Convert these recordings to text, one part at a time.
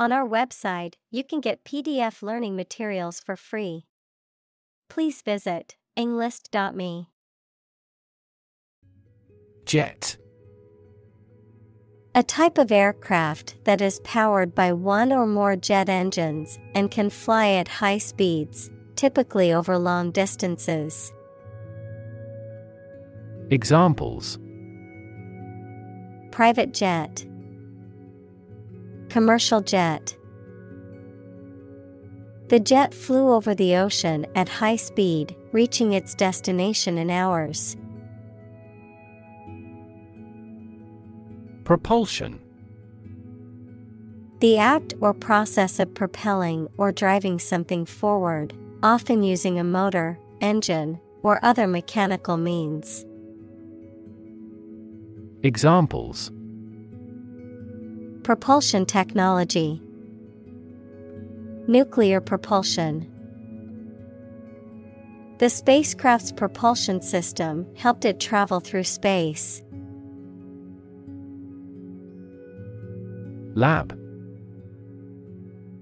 On our website, you can get PDF learning materials for free. Please visit englist.me. Jet. A type of aircraft that is powered by one or more jet engines and can fly at high speeds, typically over long distances. Examples Private jet, Commercial jet. The jet flew over the ocean at high speed, reaching its destination in hours. Propulsion. The act or process of propelling or driving something forward, often using a motor, engine, or other mechanical means. Examples Propulsion technology, Nuclear propulsion. The spacecraft's propulsion system helped it travel through space. Lab.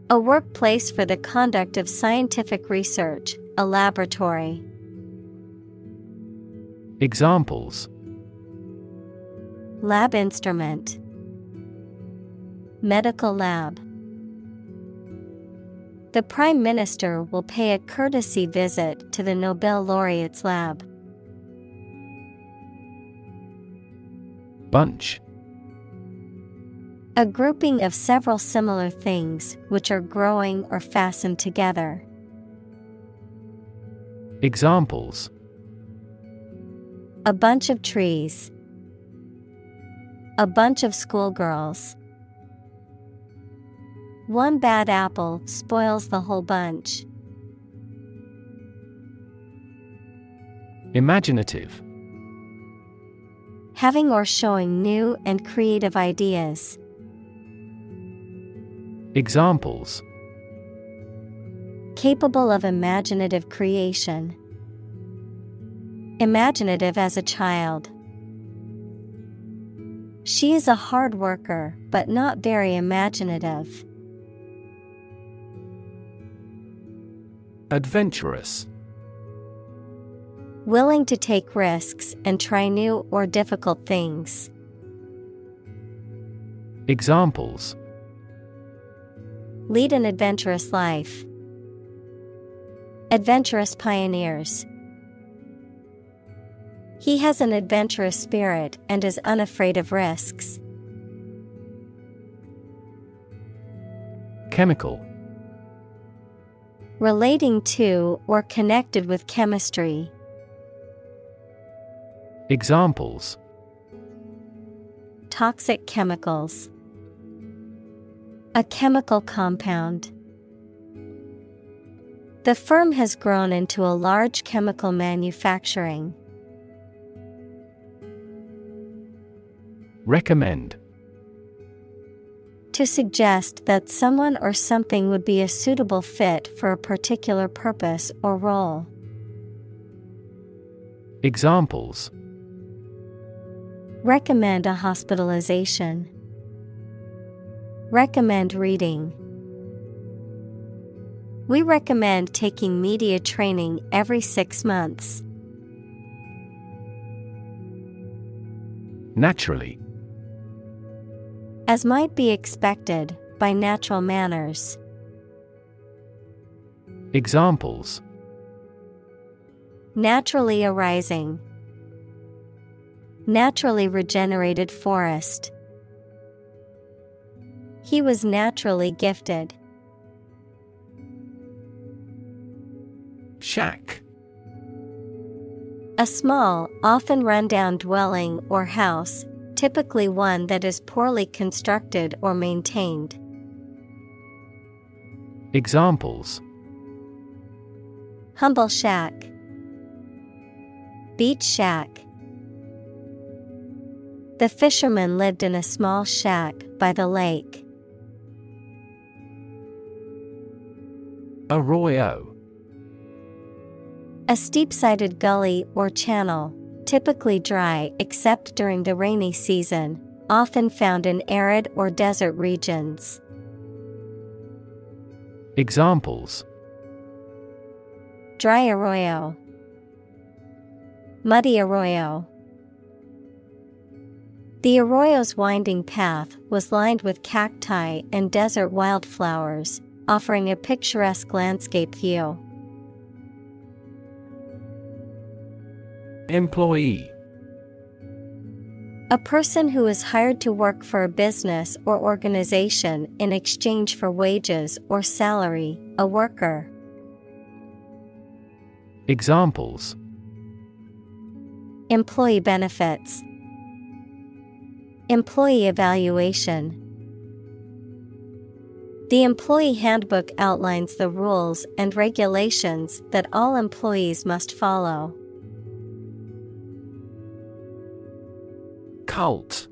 A workplace for the conduct of scientific research, a laboratory. Examples Lab instrument, Medical lab. The Prime Minister will pay a courtesy visit to the Nobel laureate's lab. Bunch. A grouping of several similar things which are growing or fastened together. Examples A bunch of trees. A bunch of schoolgirls. One bad apple spoils the whole bunch. Imaginative. Having or showing new and creative ideas. Examples Capable of imaginative creation. Imaginative as a child. She is a hard worker, but not very imaginative. Adventurous. Willing to take risks and try new or difficult things. Examples Lead an adventurous life. Adventurous pioneers. He has an adventurous spirit and is unafraid of risks. Chemical. Relating to or connected with chemistry. Examples Toxic chemicals. A chemical compound. The firm has grown into a large chemical manufacturing. Recommend. To suggest that someone or something would be a suitable fit for a particular purpose or role. Examples Recommend a hospitalization. Recommend reading. We recommend taking media training every six months. Naturally. As might be expected, by natural manners. Examples Naturally arising. Naturally regenerated forest. He was naturally gifted. Shack. A small, often run down dwelling or house, typically one that is poorly constructed or maintained. Examples Humble shack, Beach shack. The fisherman lived in a small shack by the lake. Arroyo. A steep sided gully or channel, typically dry except during the rainy season, often found in arid or desert regions. Examples Dry arroyo, Muddy arroyo. The arroyo's winding path was lined with cacti and desert wildflowers, offering a picturesque landscape view. Employee A person who is hired to work for a business or organization in exchange for wages or salary, a worker. Examples Employee benefits, Employee evaluation. The employee handbook outlines the rules and regulations that all employees must follow. Cult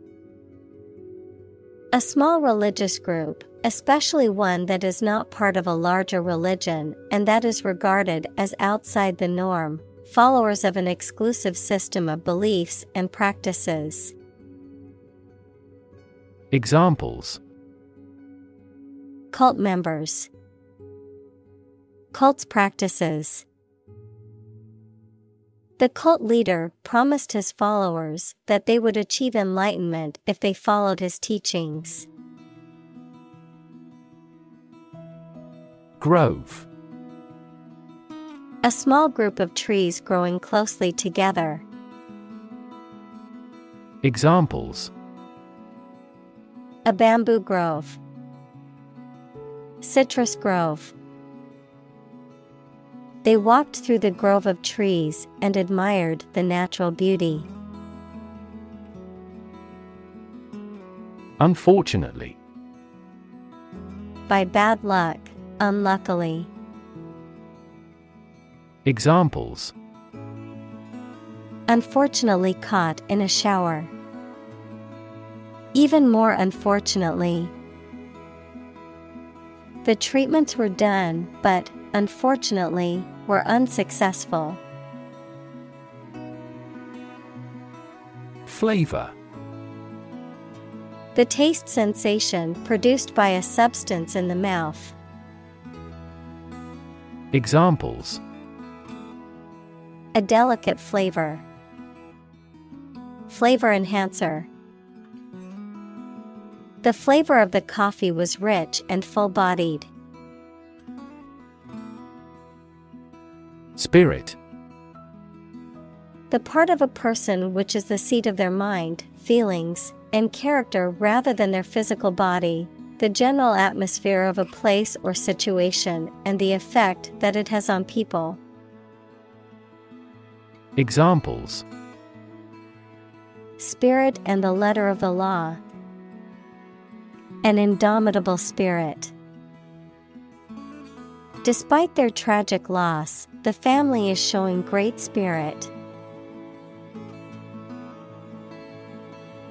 A small religious group, especially one that is not part of a larger religion and that is regarded as outside the norm, followers of an exclusive system of beliefs and practices. Examples Cult members, Cult's practices. The cult leader promised his followers that they would achieve enlightenment if they followed his teachings. Grove A small group of trees growing closely together. Examples A bamboo grove, Citrus grove. They walked through the grove of trees and admired the natural beauty. Unfortunately By bad luck, unluckily. Examples Unfortunately caught in a shower. Even more unfortunately, the treatments were done, but unfortunately, were unsuccessful. Flavor The taste sensation produced by a substance in the mouth. Examples A delicate flavor. Flavor enhancer. The flavor of the coffee was rich and full bodied. Spirit The part of a person which is the seat of their mind, feelings, and character rather than their physical body, the general atmosphere of a place or situation, and the effect that it has on people. Examples Spirit and the letter of the law. An indomitable spirit. Despite their tragic loss, the family is showing great spirit.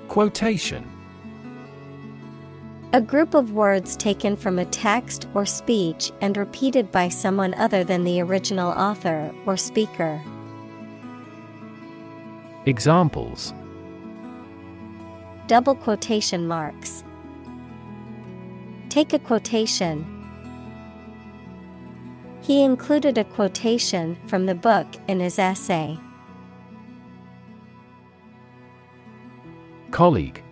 Quotation A group of words taken from a text or speech and repeated by someone other than the original author or speaker. Examples Double quotation marks. Take a quotation. He included a quotation from the book in his essay. Colleague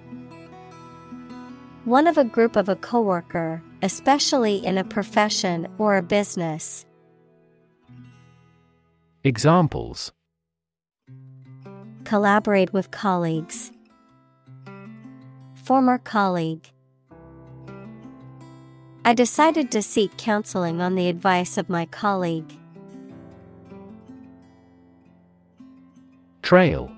One of a group of a coworker, especially in a profession or a business. Examples Collaborate with colleagues. Former colleague. I decided to seek counseling on the advice of my colleague. Trail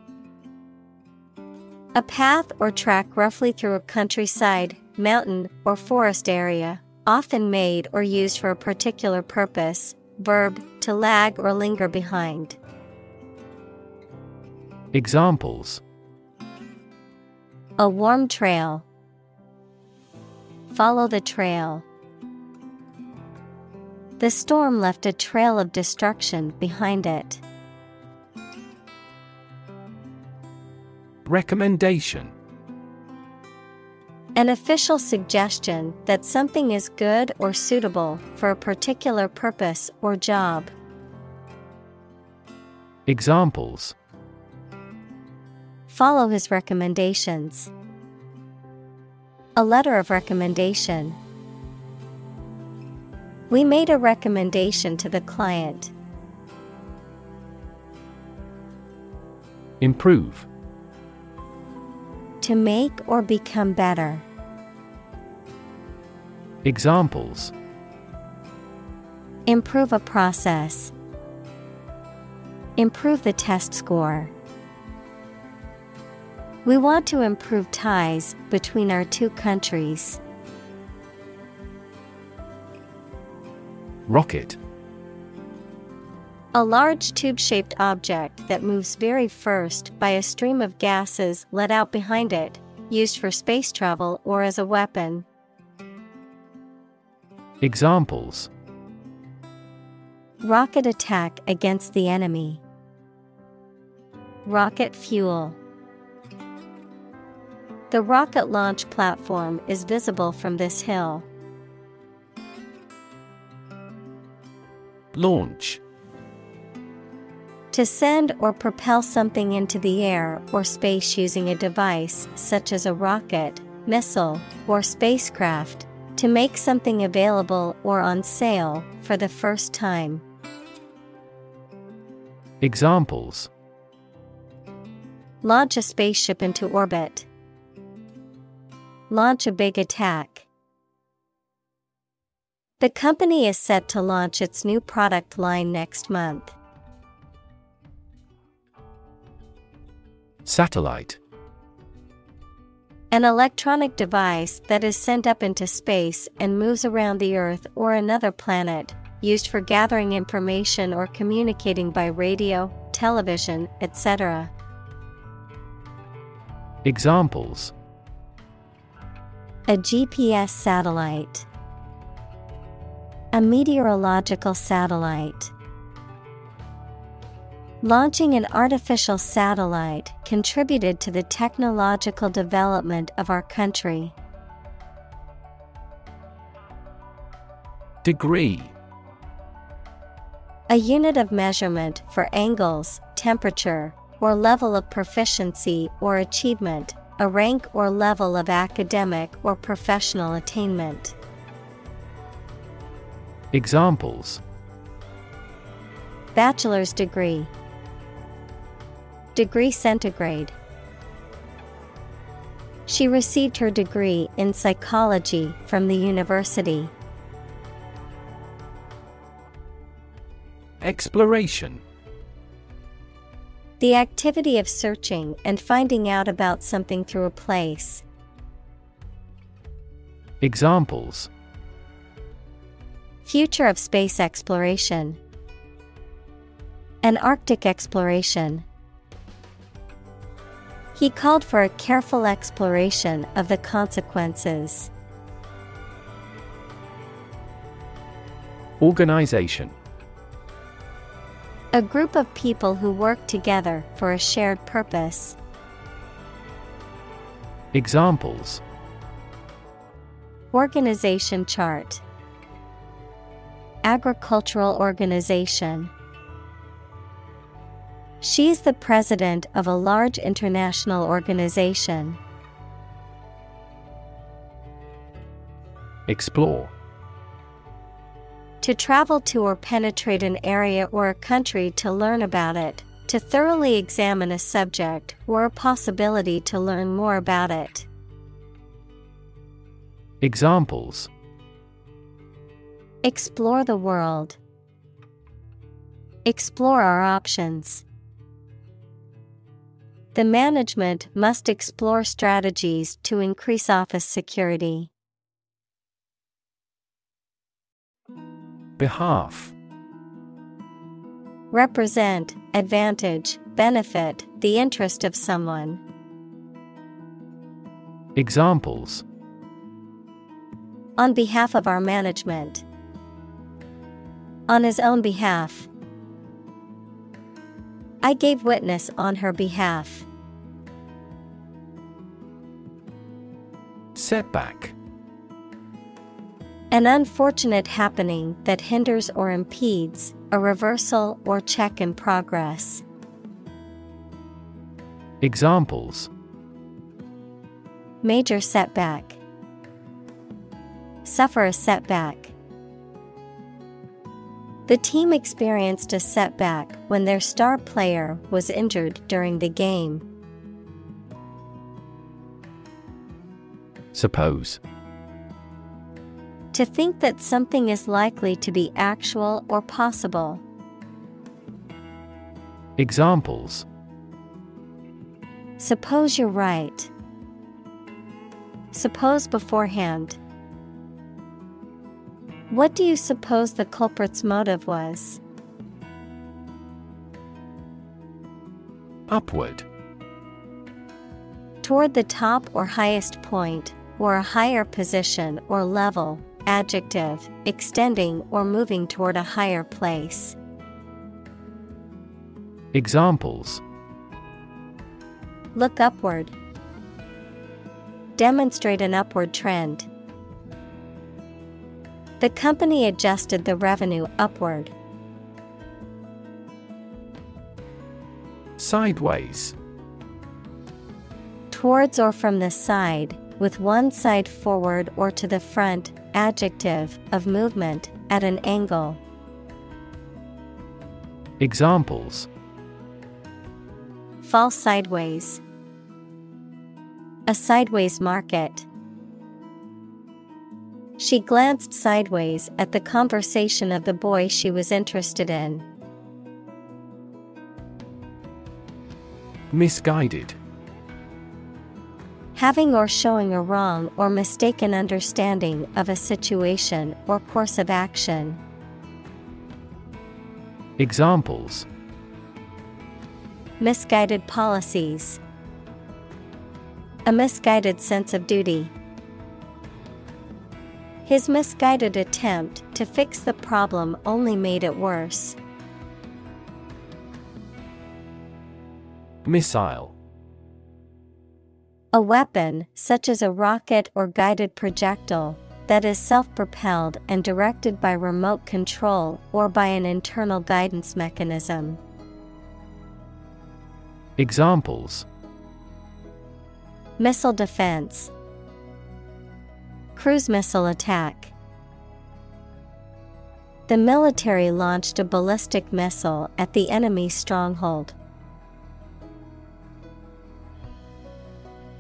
A path or track roughly through a countryside, mountain, or forest area, often made or used for a particular purpose. Verb to lag or linger behind. Examples A warm trail. Follow the trail. The storm left a trail of destruction behind it. Recommendation An official suggestion that something is good or suitable for a particular purpose or job. Examples Follow his recommendations. A letter of recommendation. We made a recommendation to the client. Improve. To make or become better. Examples Improve a process. Improve the test score. We want to improve ties between our two countries. Rocket. A large tube shaped object that moves very first by a stream of gases let out behind it, used for space travel or as a weapon. Examples Rocket attack against the enemy. Rocket fuel. The rocket launch platform is visible from this hill. Launch. To send or propel something into the air or space using a device such as a rocket, missile, or spacecraft, to make something available or on sale for the first time. Examples Launch a spaceship into orbit. Launch a big attack. The company is set to launch its new product line next month. Satellite. An electronic device that is sent up into space and moves around the Earth or another planet, used for gathering information or communicating by radio, television, etc. Examples A GPS satellite, a meteorological satellite. Launching an artificial satellite contributed to the technological development of our country. Degree. A unit of measurement for angles, temperature, or level of proficiency or achievement, a rank or level of academic or professional attainment. Examples Bachelor's degree, Degree centigrade. She received her degree in psychology from the university. Exploration. The activity of searching and finding out about something through a place. Examples Future of space exploration. An Arctic exploration. He called for a careful exploration of the consequences. Organization. A group of people who work together for a shared purpose. Examples Organization chart. Agricultural organization. She is the president of a large international organization. Explore. To travel to or penetrate an area or a country to learn about it, to thoroughly examine a subject or a possibility to learn more about it. Examples Explore the world. Explore our options. The management must explore strategies to increase office security. Behalf Represent, advantage, benefit, the interest of someone. Examples On behalf of our management. On his own behalf. I gave witness on her behalf. Setback. An unfortunate happening that hinders or impedes a reversal or check in progress. Examples Major setback. Suffer a setback. The team experienced a setback when their star player was injured during the game. Suppose. To think that something is likely to be actual or possible. Examples Suppose you're right. Suppose beforehand. What do you suppose the culprit's motive was? Upward. Toward the top or highest point, or a higher position or level, adjective, extending or moving toward a higher place. Examples Look upward. Demonstrate an upward trend. The company adjusted the revenue upward. Sideways. Towards or from the side, with one side forward or to the front, adjective, of movement, at an angle. Examples Fall sideways. A sideways market. She glanced sideways at the conversation of the boy she was interested in. Misguided. Having or showing a wrong or mistaken understanding of a situation or course of action. Examples Misguided policies. A misguided sense of duty. His misguided attempt to fix the problem only made it worse. Missile. A weapon, such as a rocket or guided projectile, that is self propelled and directed by remote control or by an internal guidance mechanism. Examples Missile defense, Cruise missile attack. The military launched a ballistic missile at the enemy's stronghold.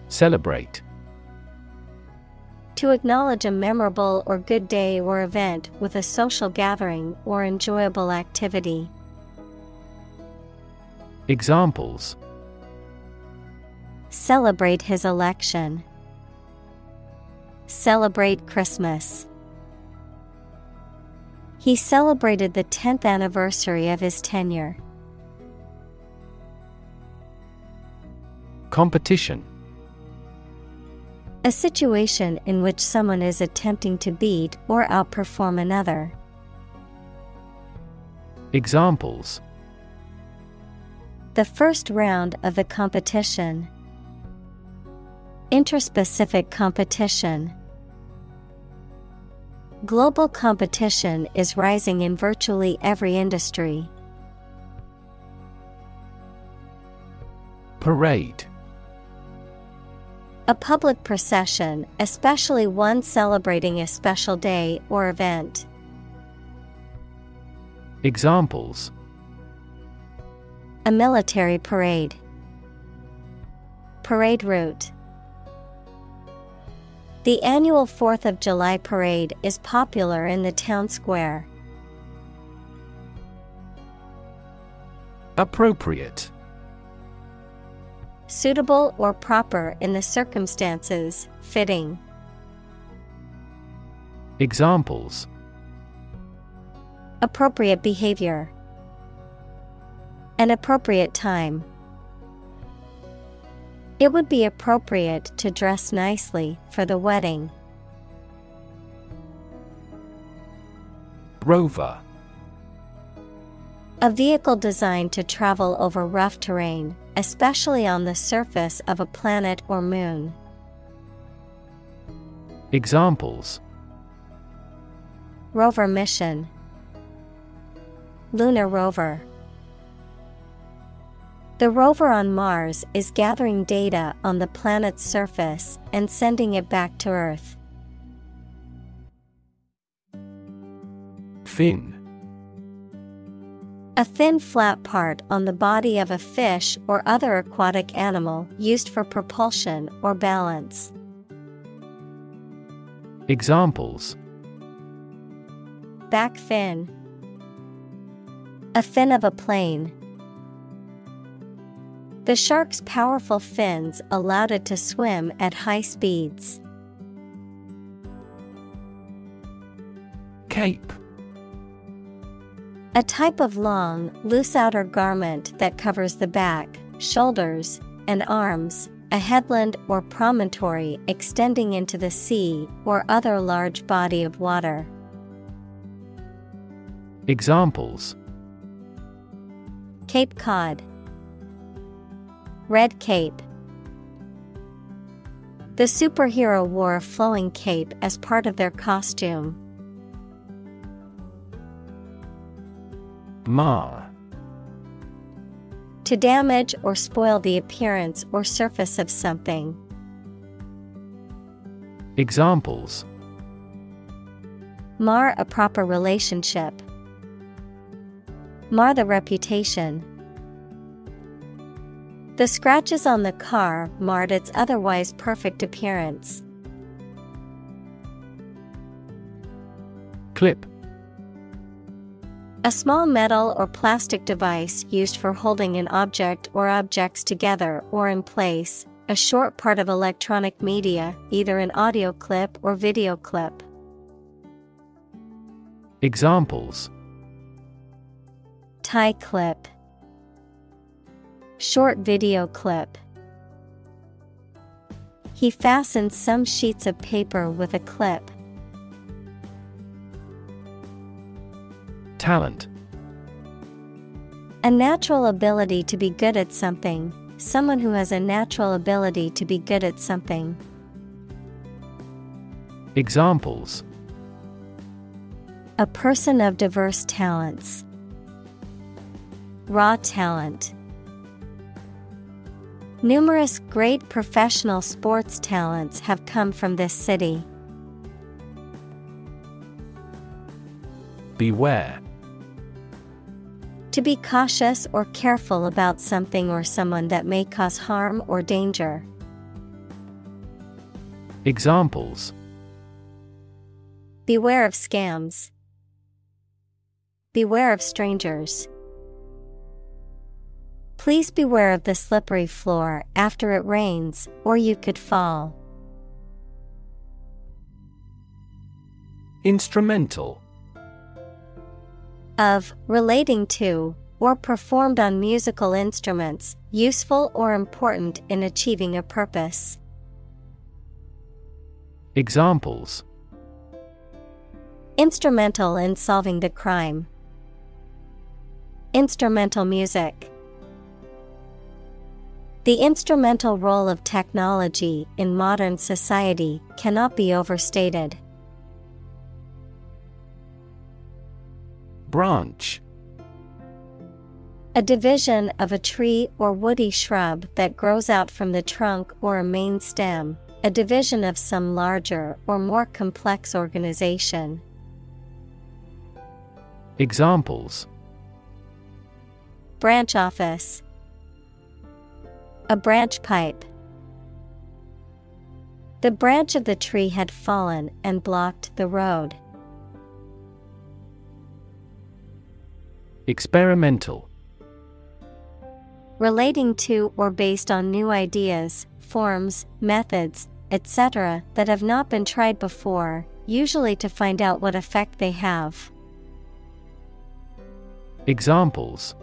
Celebrate. To acknowledge a memorable or good day or event with a social gathering or enjoyable activity. Examples Celebrate his election. Celebrate Christmas. He celebrated the 10th anniversary of his tenure. Competition. A situation in which someone is attempting to beat or outperform another. Examples The first round of the competition. Interspecific competition. Global competition is rising in virtually every industry. Parade. A public procession, especially one celebrating a special day or event. Examples A military parade. Parade route. The annual 4th of July parade is popular in the town square. Appropriate. Suitable or proper in the circumstances, fitting. Examples Appropriate behavior. An appropriate time. It would be appropriate to dress nicely for the wedding. Rover. A vehicle designed to travel over rough terrain, especially on the surface of a planet or moon. Examples Rover mission, Lunar rover. The rover on Mars is gathering data on the planet's surface and sending it back to Earth. Fin A thin flat part on the body of a fish or other aquatic animal used for propulsion or balance. Examples Back fin. A fin of a plane. The shark's powerful fins allowed it to swim at high speeds. Cape A type of long, loose outer garment that covers the back, shoulders, and arms, a headland or promontory extending into the sea or other large body of water. Examples Cape Cod, Red Cape. The superhero wore a flowing cape as part of their costume. Mar To damage or spoil the appearance or surface of something. Examples Mar a proper relationship. Mar the reputation. The scratches on the car marred its otherwise perfect appearance. Clip A small metal or plastic device used for holding an object or objects together or in place, a short part of electronic media, either an audio clip or video clip. Examples Tie clip, Short video clip. He fastened some sheets of paper with a clip. Talent A natural ability to be good at something, someone who has a natural ability to be good at something. Examples A person of diverse talents. Raw talent. Numerous great professional sports talents have come from this city. Beware To be cautious or careful about something or someone that may cause harm or danger. Examples Beware of scams. Beware of strangers. Please beware of the slippery floor after it rains, or you could fall. Instrumental Of, relating to, or performed on musical instruments, useful or important in achieving a purpose. Examples Instrumental in solving the crime. Instrumental music. The instrumental role of technology in modern society cannot be overstated. Branch A division of a tree or woody shrub that grows out from the trunk or a main stem, a division of some larger or more complex organization. Examples Branch office, a branch pipe. The branch of the tree had fallen and blocked the road. Experimental Relating to or based on new ideas, forms, methods, etc., that have not been tried before, usually to find out what effect they have. Examples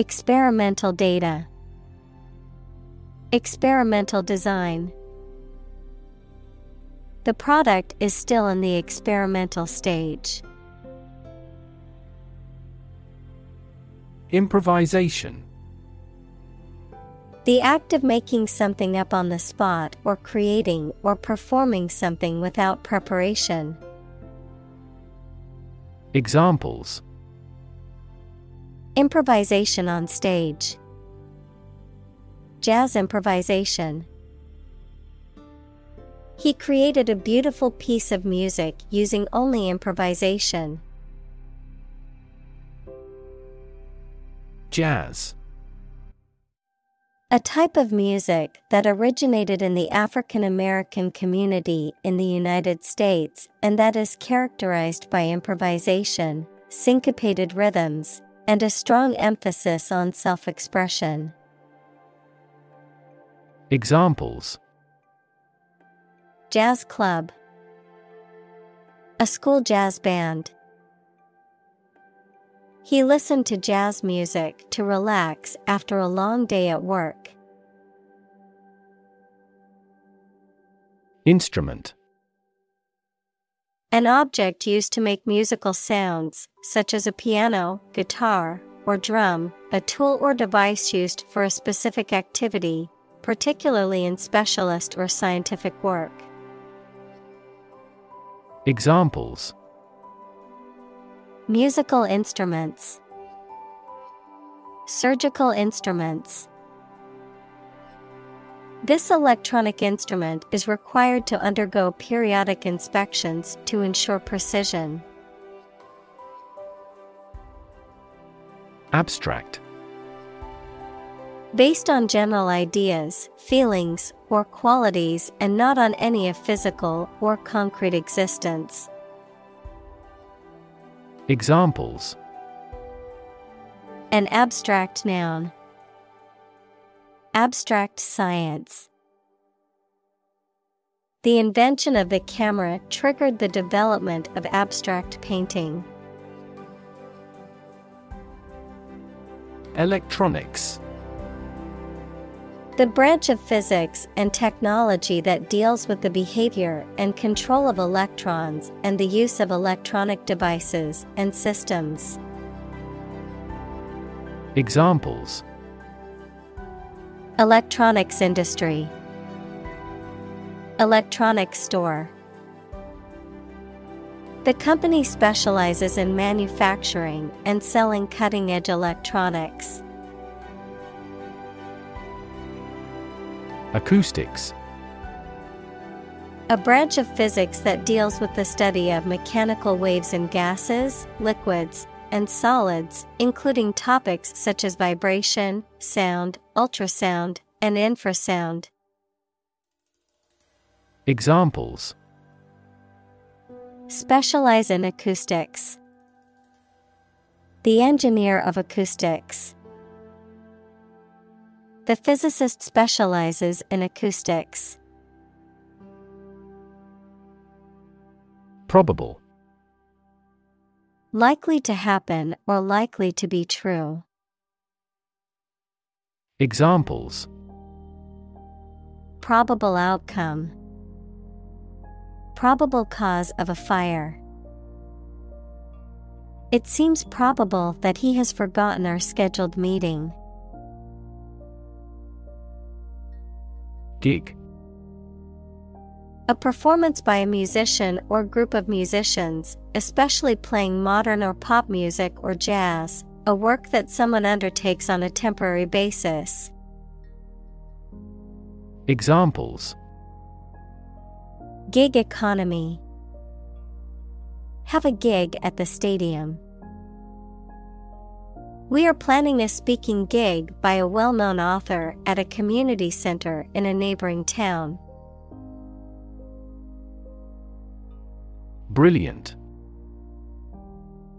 Experimental data, Experimental design. The product is still in the experimental stage. Improvisation The act of making something up on the spot or creating or performing something without preparation. Examples Improvisation on stage, Jazz improvisation. He created a beautiful piece of music using only improvisation. Jazz A type of music that originated in the African American community in the United States and that is characterized by improvisation, syncopated rhythms, and a strong emphasis on self expression. Examples Jazz club, a school jazz band. He listened to jazz music to relax after a long day at work. Instrument An object used to make musical sounds, such as a piano, guitar, or drum, a tool or device used for a specific activity, particularly in specialist or scientific work. Examples Musical instruments, Surgical instruments. This electronic instrument is required to undergo periodic inspections to ensure precision. Abstract Based on general ideas, feelings, or qualities and not on any of physical or concrete existence. Examples An abstract noun. Abstract science. The invention of the camera triggered the development of abstract painting. Electronics The branch of physics and technology that deals with the behavior and control of electrons and the use of electronic devices and systems. Examples Electronics industry, Electronics store. The company specializes in manufacturing and selling cutting edge electronics. Acoustics A branch of physics that deals with the study of mechanical waves in gases, liquids, and solids, including topics such as vibration, sound, ultrasound, and infrasound. Examples Specialize in acoustics. The engineer of acoustics. The physicist specializes in acoustics. Probable Likely to happen or likely to be true. Examples Probable outcome. Probable cause of a fire. It seems probable that he has forgotten our scheduled meeting. Gig A performance by a musician or group of musicians, especially playing modern or pop music or jazz, a work that someone undertakes on a temporary basis. Examples Gig economy. Have a gig at the stadium. We are planning a speaking gig by a well known author at a community center in a neighboring town. Brilliant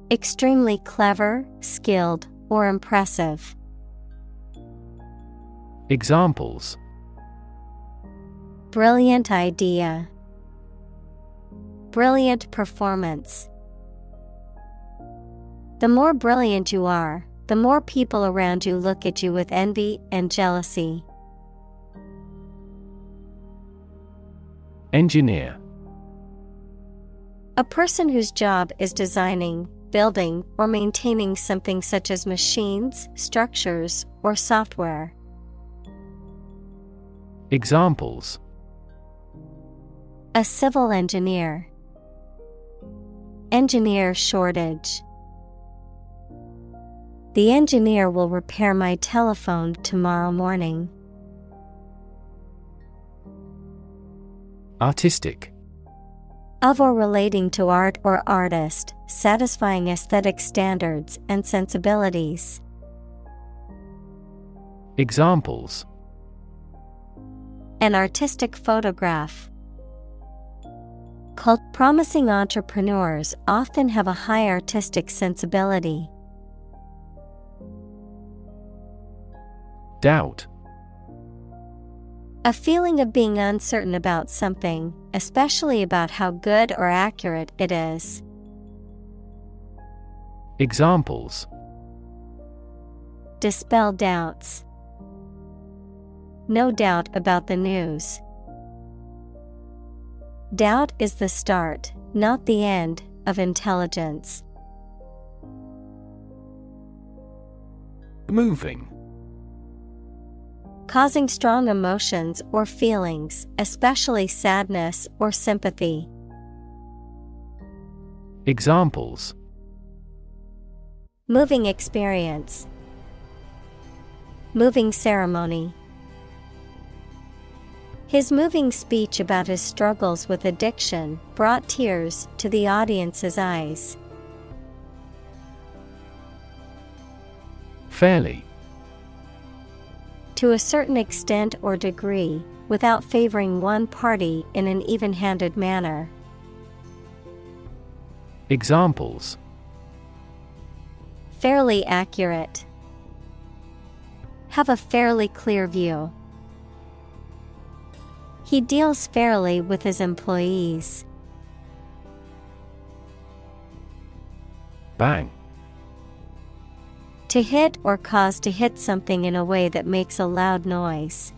Extremely clever, skilled, or impressive. Examples Brilliant idea. Brilliant performance. The more brilliant you are, the more people around you look at you with envy and jealousy. Engineer A person whose job is designing, building, or maintaining something such as machines, structures, or software. Examples A civil engineer, engineer shortage. The engineer will repair my telephone tomorrow morning. Artistic Of or relating to art or artist, satisfying aesthetic standards and sensibilities. Examples An artistic photograph. Cult promising entrepreneurs often have a high artistic sensibility. Doubt A feeling of being uncertain about something, especially about how good or accurate it is. Examples Dispel doubts. No doubt about the news. Doubt is the start, not the end, of intelligence. Moving Causing strong emotions or feelings, especially sadness or sympathy. Examples Moving experience. Moving ceremony. His moving speech about his struggles with addiction brought tears to the audience's eyes. Fairly To a certain extent or degree, without favoring one party in an even handed manner. Examples Fairly accurate. Have a fairly clear view. He deals fairly with his employees. Bang To hit or cause to hit something in a way that makes a loud noise.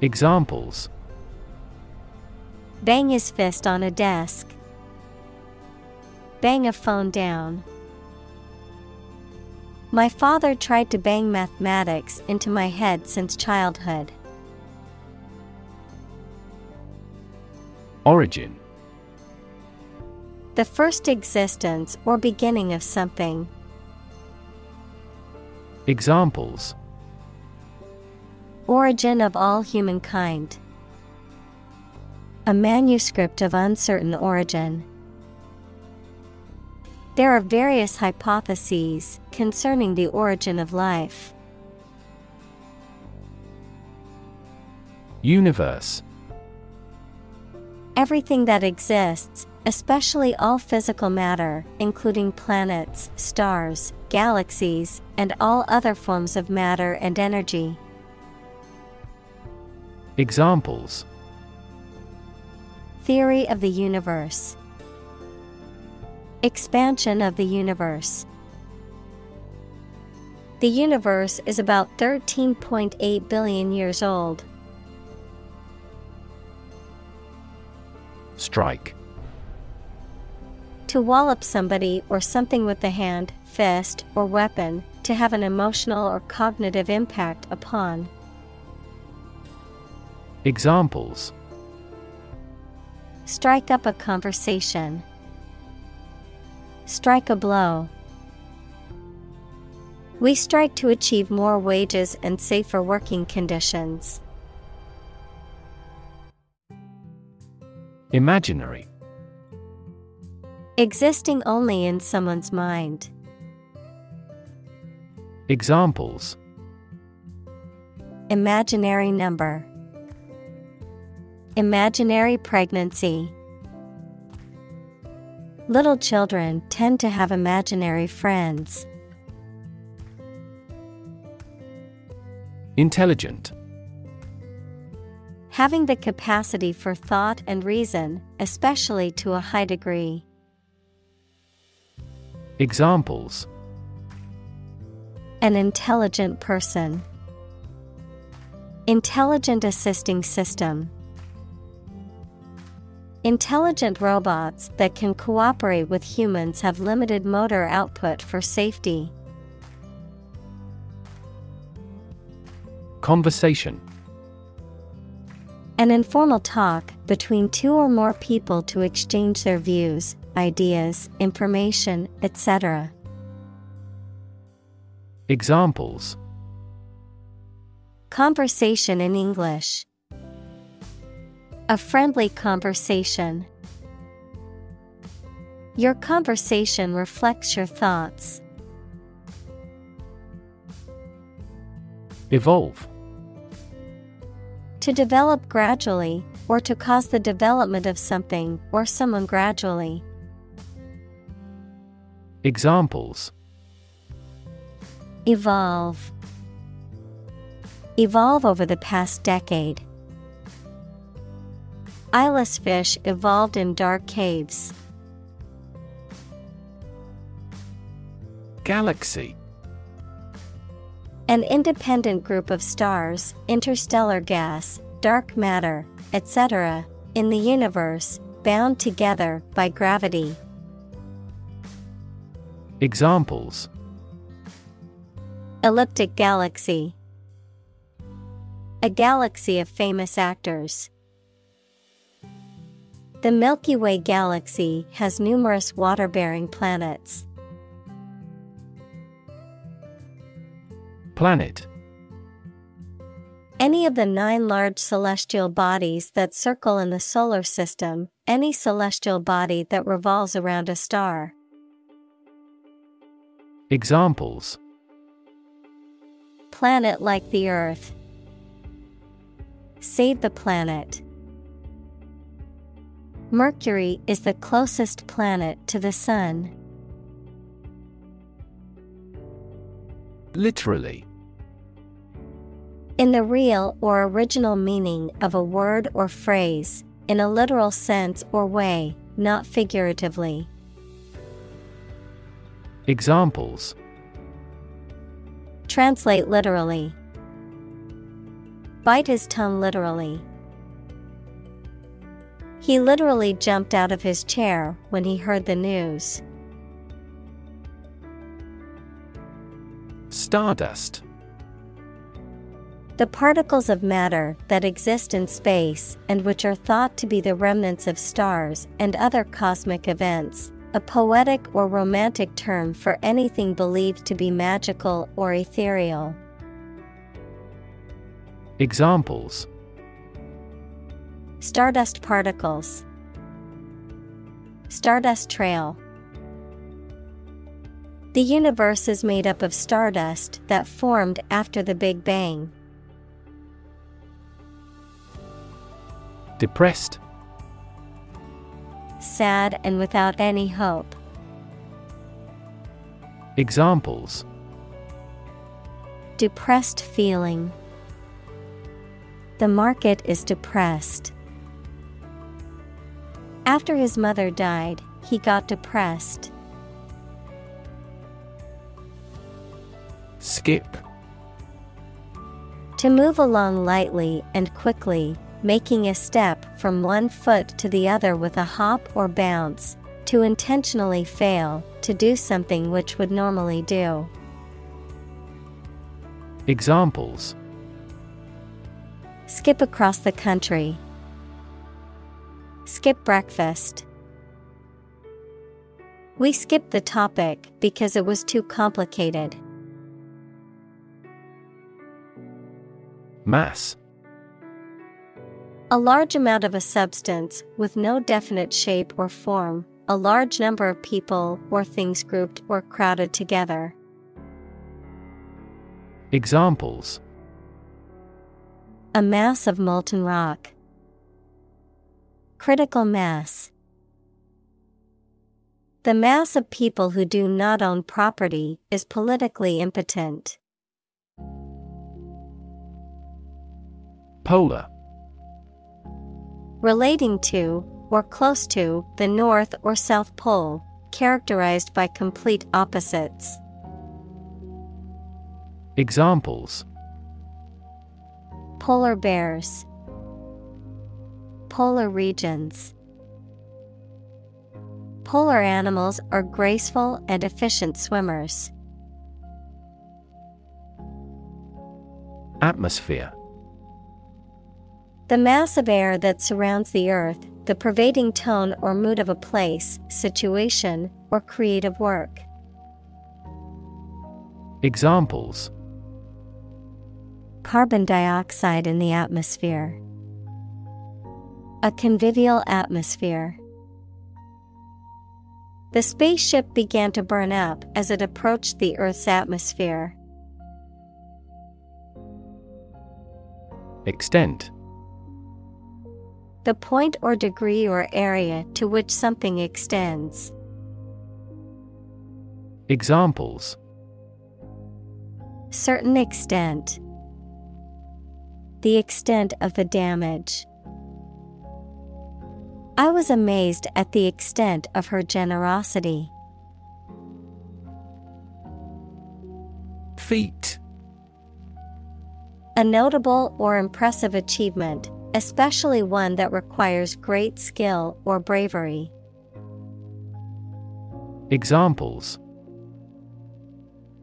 Examples Bang his fist on a desk. Bang a phone down. My father tried to bang mathematics into my head since childhood. Origin The first existence or beginning of something. Examples Origin of all humankind. A manuscript of uncertain origin. There are various hypotheses concerning the origin of life. Universe Everything that exists, especially all physical matter, including planets, stars, galaxies, and all other forms of matter and energy. Examples Theory of the universe. Expansion of the universe. The universe is about 13.8 billion years old. Strike To wallop somebody or something with the hand, fist, or weapon, to have an emotional or cognitive impact upon. Examples Strike up a conversation. Strike a blow. We strike to achieve more wages and safer working conditions. Imaginary Existing only in someone's mind. Examples Imaginary number. Imaginary pregnancy. Little children tend to have imaginary friends. Intelligent Having the capacity for thought and reason, especially to a high degree. Examples An intelligent person. Intelligent assisting system. Intelligent robots that can cooperate with humans have limited motor output for safety. Conversation An informal talk between two or more people to exchange their views, ideas, information, etc. Examples Conversation in English. A friendly conversation. Your conversation reflects your thoughts. Evolve To develop gradually, or to cause the development of something or someone gradually. Examples Evolve. Evolve over the past decade. Eyeless fish evolved in dark caves. Galaxy An independent group of stars, interstellar gas, dark matter, etc., in the universe, bound together by gravity. Examples Elliptic galaxy. A galaxy of famous actors. The Milky Way galaxy has numerous water bearing planets. Planet Any of the nine large celestial bodies that circle in the solar system, any celestial body that revolves around a star. Examples Planet like the Earth. Save the planet. Mercury is the closest planet to the Sun. Literally In the real or original meaning of a word or phrase, in a literal sense or way, not figuratively. Examples Translate literally. Bite his tongue literally. He literally jumped out of his chair when he heard the news. Stardust The particles of matter that exist in space and which are thought to be the remnants of stars and other cosmic events, a poetic or romantic term for anything believed to be magical or ethereal. Examples Stardust particles, Stardust trail. The universe is made up of stardust that formed after the Big Bang. Depressed Sad and without any hope. Examples Depressed feeling. The market is depressed. After his mother died, he got depressed. Skip To move along lightly and quickly, making a step from one foot to the other with a hop or bounce, to intentionally fail, to do something which would normally do. Examples Skip across the country. Skip breakfast. We skipped the topic because it was too complicated. Mass A large amount of a substance with no definite shape or form, a large number of people or things grouped or crowded together. Examples A mass of molten rock. Critical mass. The mass of people who do not own property is politically impotent. Polar Relating to, or close to, the North or South Pole, characterized by complete opposites. Examples Polar bears. Polar regions. Polar animals are graceful and efficient swimmers. Atmosphere The mass of air that surrounds the earth, the pervading tone or mood of a place, situation, or creative work. Examples Carbon dioxide in the atmosphere. A convivial atmosphere. The spaceship began to burn up as it approached the Earth's atmosphere. Extent The point or degree or area to which something extends. Examples Certain extent. The extent of the damage. I was amazed at the extent of her generosity. Feat A notable or impressive achievement, especially one that requires great skill or bravery. Examples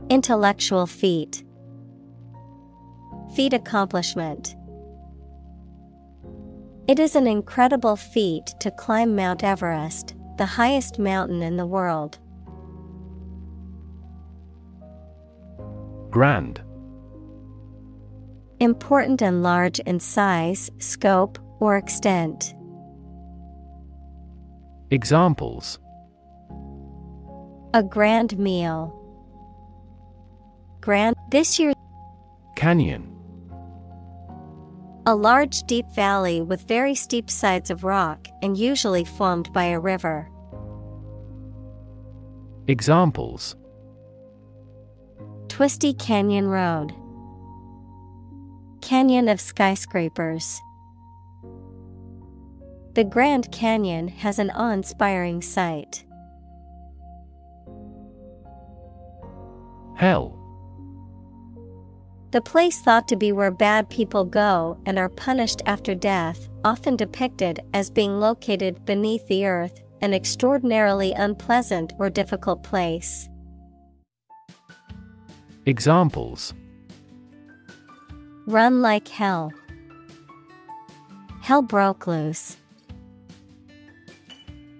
Intellectual feat. Feat accomplishment. It is an incredible feat to climb Mount Everest, the highest mountain in the world. Grand Important and large in size, scope, or extent. Examples A grand meal. Grand this year Canyon a large deep valley with very steep sides of rock and usually formed by a river. Examples Twisty Canyon Road. Canyon of skyscrapers. The Grand Canyon has an awe inspiring sight. Hell The place thought to be where bad people go and are punished after death, often depicted as being located beneath the earth, an extraordinarily unpleasant or difficult place. Examples Run like hell. Hell broke loose.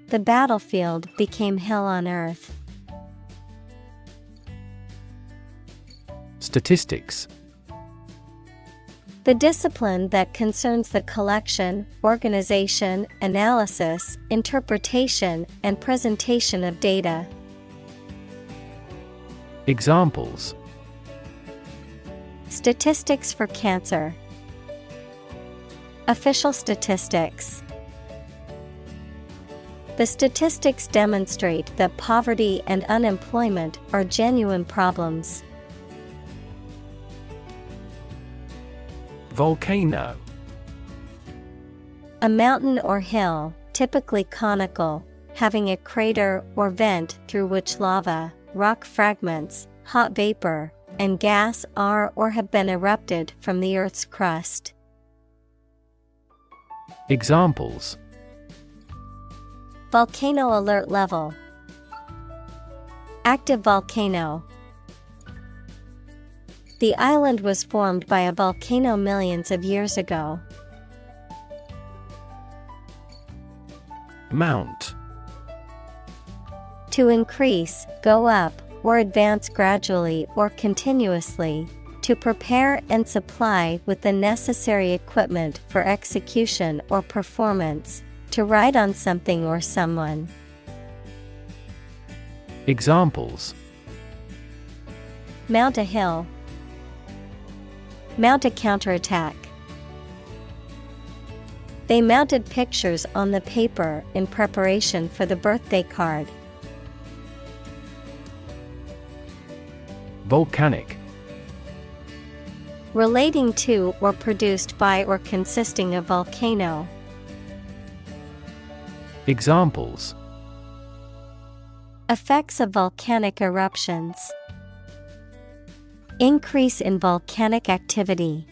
The battlefield became hell on earth. Statistics The discipline that concerns the collection, organization, analysis, interpretation, and presentation of data. Examples Statistics for cancer. Official statistics. The statistics demonstrate that poverty and unemployment are genuine problems. Volcano A mountain or hill, typically conical, having a crater or vent through which lava, rock fragments, hot vapor, and gas are or have been erupted from the Earth's crust. Examples Volcano alert level. Active volcano. The island was formed by a volcano millions of years ago. Mount To increase, go up, or advance gradually or continuously, to prepare and supply with the necessary equipment for execution or performance, to ride on something or someone. Examples Mount a hill. Mount a counterattack. They mounted pictures on the paper in preparation for the birthday card. Volcanic Relating to or produced by or consisting of volcano. Examples Effects of volcanic eruptions. Increase in volcanic activity.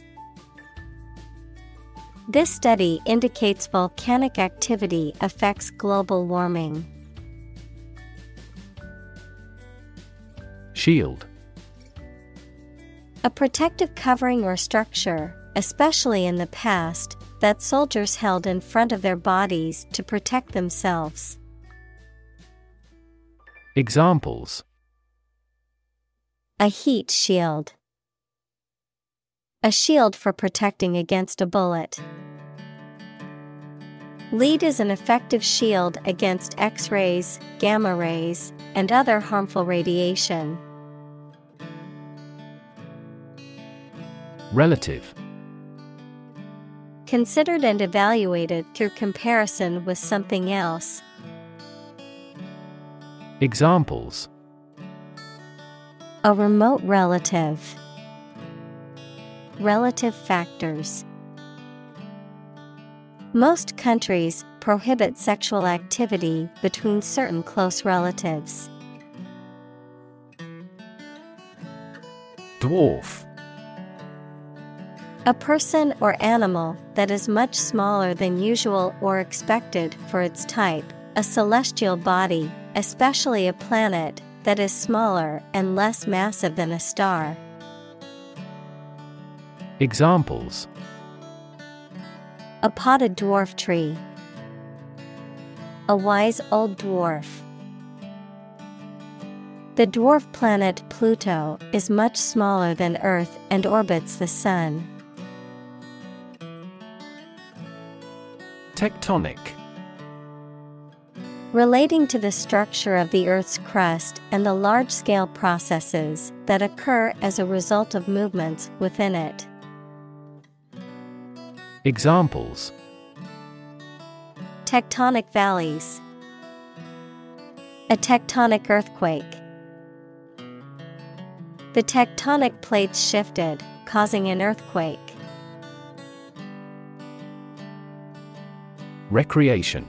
This study indicates volcanic activity affects global warming. Shield A protective covering or structure, especially in the past, that soldiers held in front of their bodies to protect themselves. Examples A heat shield. A shield for protecting against a bullet. Lead is an effective shield against X rays, gamma rays, and other harmful radiation. Relative Considered and evaluated through comparison with something else. Examples A remote relative. Relative factors. Most countries prohibit sexual activity between certain close relatives. Dwarf A person or animal that is much smaller than usual or expected for its type, a celestial body, especially a planet that is smaller and less massive than a star. Examples A potted dwarf tree. A wise old dwarf. The dwarf planet Pluto is much smaller than Earth and orbits the Sun. Tectonic Relating to the structure of the Earth's crust and the large scale processes that occur as a result of movements within it. Examples Tectonic valleys. A tectonic earthquake. The tectonic plates shifted, causing an earthquake. Recreation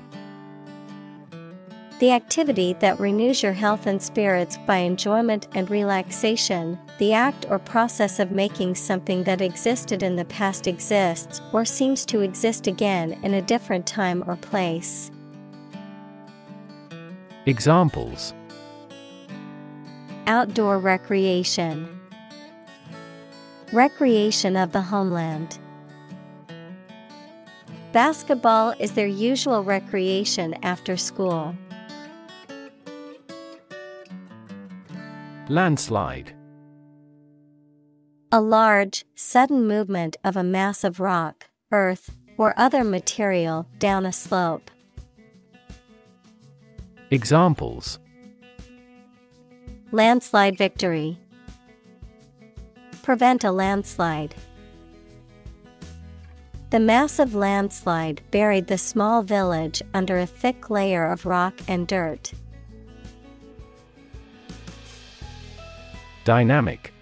The activity that renews your health and spirits by enjoyment and relaxation, the act or process of making something that existed in the past exists or seems to exist again in a different time or place. Examples Outdoor recreation, Recreation of the homeland. Basketball is their usual recreation after school. Landslide A large, sudden movement of a mass of rock, earth, or other material down a slope. Examples Landslide victory. Prevent a landslide. The massive landslide buried the small village under a thick layer of rock and dirt. Dynamic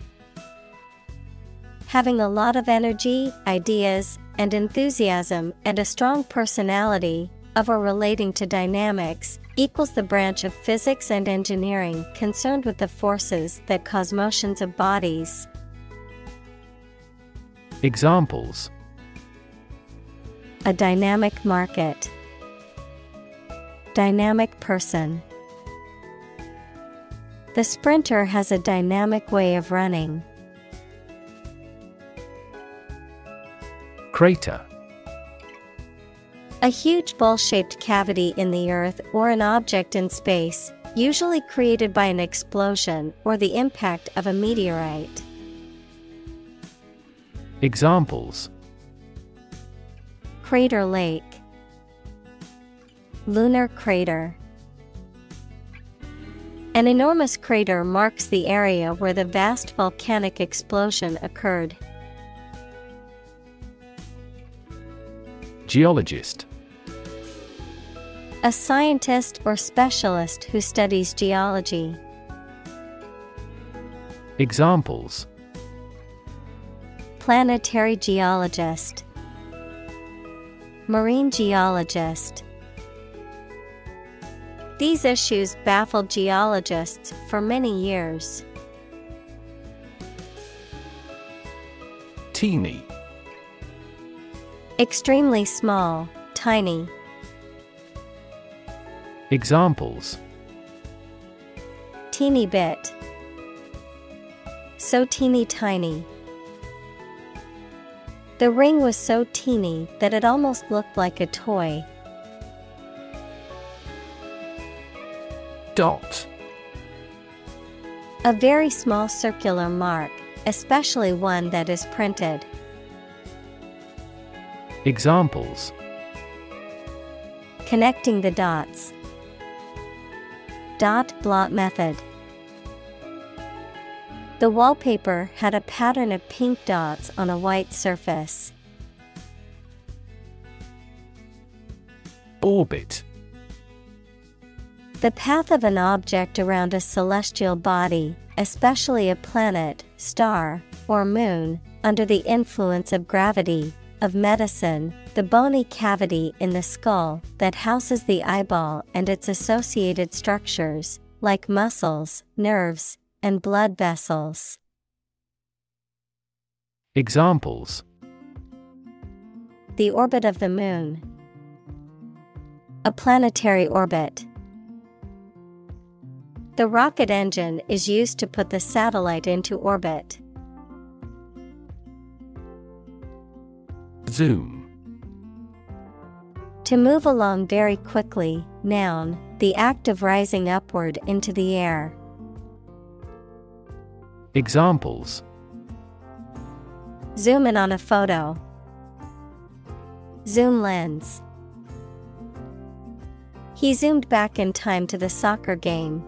Having a lot of energy, ideas, and enthusiasm and a strong personality, of or relating to dynamics, equals the branch of physics and engineering concerned with the forces that cause motions of bodies. Examples A dynamic market. Dynamic person. The sprinter has a dynamic way of running. Crater A huge bowl shaped cavity in the earth or an object in space, usually created by an explosion or the impact of a meteorite. Examples Crater Lake, Lunar crater. An enormous crater marks the area where the vast volcanic explosion occurred. Geologist A scientist or specialist who studies geology. Examples Planetary geologist, Marine geologist. These issues baffled geologists for many years. Teeny Extremely small, tiny. Examples Teeny bit. So teeny tiny. The ring was so teeny that it almost looked like a toy. Dot. A very small circular mark, especially one that is printed. Examples Connecting the dots. Dot blot method. The wallpaper had a pattern of pink dots on a white surface. Orbit. The path of an object around a celestial body, especially a planet, star, or moon, under the influence of gravity, of medicine, the bony cavity in the skull that houses the eyeball and its associated structures, like muscles, nerves, and blood vessels. Examples The orbit of the moon, a planetary orbit. The rocket engine is used to put the satellite into orbit. Zoom. To move along very quickly, noun, the act of rising upward into the air. Examples Zoom in on a photo. Zoom lens. He zoomed back in time to the soccer game.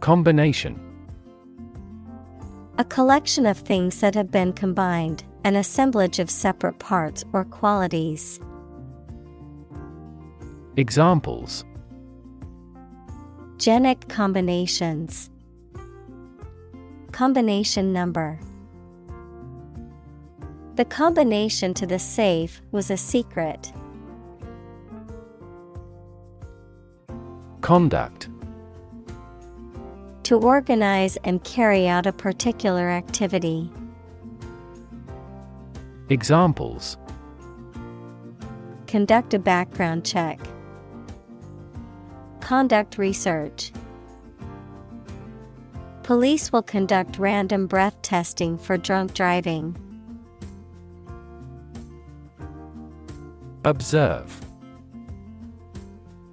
Combination. A collection of things that have been combined, an assemblage of separate parts or qualities. Examples Genic combinations. Combination number. The combination to the safe was a secret. Conduct. To organize and carry out a particular activity. Examples Conduct a background check. Conduct research. Police will conduct random breath testing for drunk driving. Observe.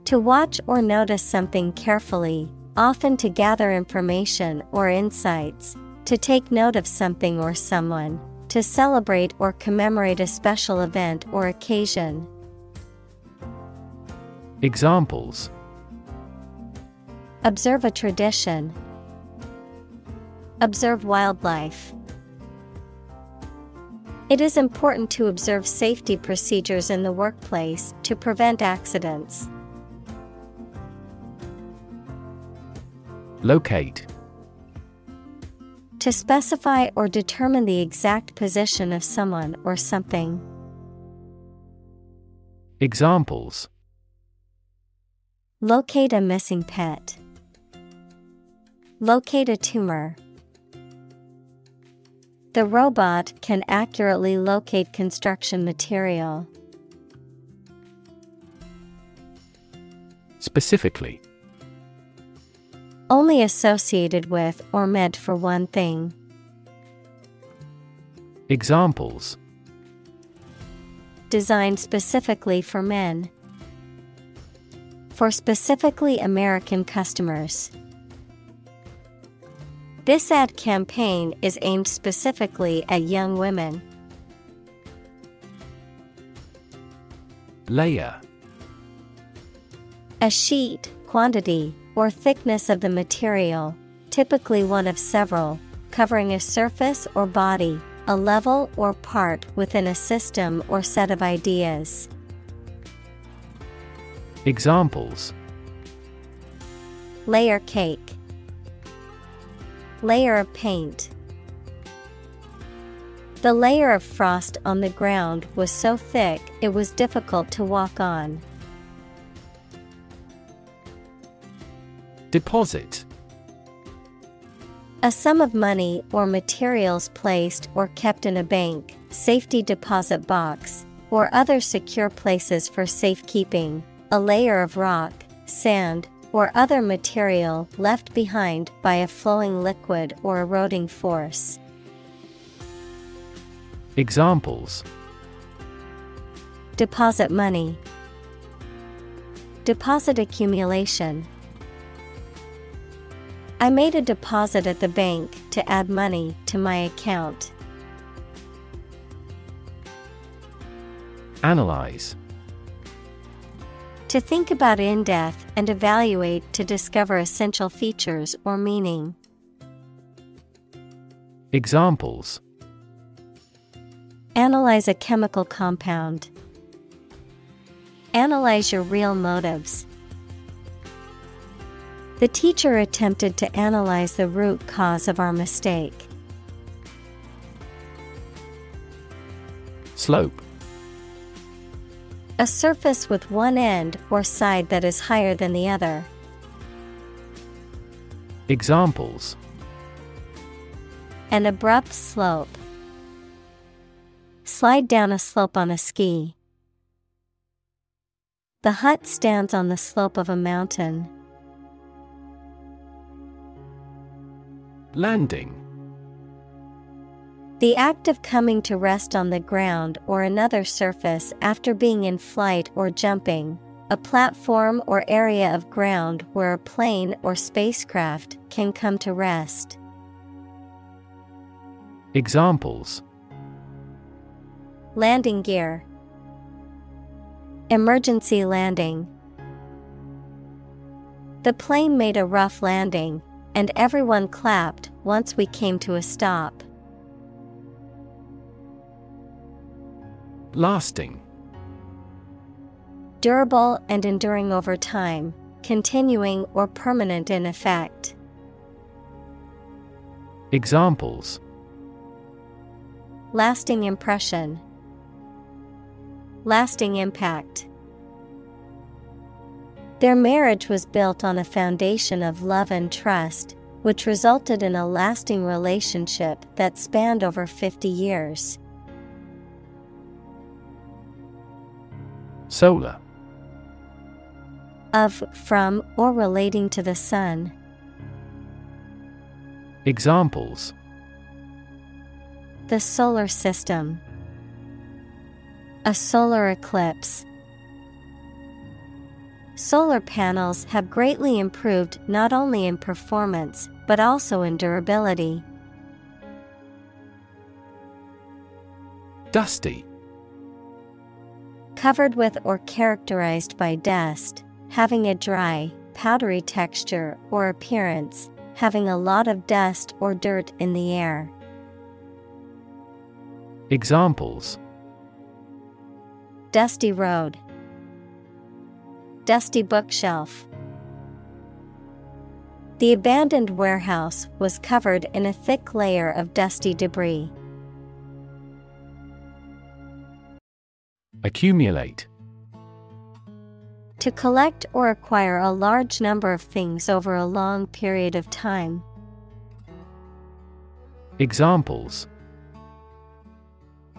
To watch or notice something carefully, often to gather information or insights, to take note of something or someone, to celebrate or commemorate a special event or occasion. Examples Observe a tradition. Observe wildlife. It is important to observe safety procedures in the workplace to prevent accidents. Locate. To specify or determine the exact position of someone or something. Examples Locate a missing pet. Locate a tumor. The robot can accurately locate construction material. Specifically. Only associated with or meant for one thing. Examples Designed specifically for men. For specifically American customers. This ad campaign is aimed specifically at young women. Layer. A sheet, quantity, or thickness of the material, typically one of several, covering a surface or body, a level or part within a system or set of ideas. Examples Layer cake, Layer of paint. The layer of frost on the ground was so thick it was difficult to walk on. Deposit. A sum of money or materials placed or kept in a bank, safety deposit box, or other secure places for safekeeping, a layer of rock, sand, or other material left behind by a flowing liquid or eroding force. Examples Deposit money, Deposit accumulation. I made a deposit at the bank to add money to my account. Analyze To think about in depth and evaluate to discover essential features or meaning. Examples Analyze a chemical compound. Analyze your real motives. The teacher attempted to analyze the root cause of our mistake. Slope A surface with one end or side that is higher than the other. Examples An abrupt slope. Slide down a slope on a ski. The hut stands on the slope of a mountain. Landing The act of coming to rest on the ground or another surface after being in flight or jumping, a platform or area of ground where a plane or spacecraft can come to rest. Examples Landing gear, Emergency landing. The plane made a rough landing, and everyone clapped once we came to a stop. Lasting Durable and enduring over time, continuing or permanent in effect. Examples Lasting impression, Lasting impact. Their marriage was built on a foundation of love and trust, which resulted in a lasting relationship that spanned over 50 years. Solar Of, from, or relating to the sun. Examples The solar system. A solar eclipse. Solar panels have greatly improved not only in performance but also in durability. Dusty Covered with or characterized by dust, having a dry, powdery texture or appearance, having a lot of dust or dirt in the air. Examples Dusty road, Dusty bookshelf. The abandoned warehouse was covered in a thick layer of dusty debris. Accumulate To collect or acquire a large number of things over a long period of time. Examples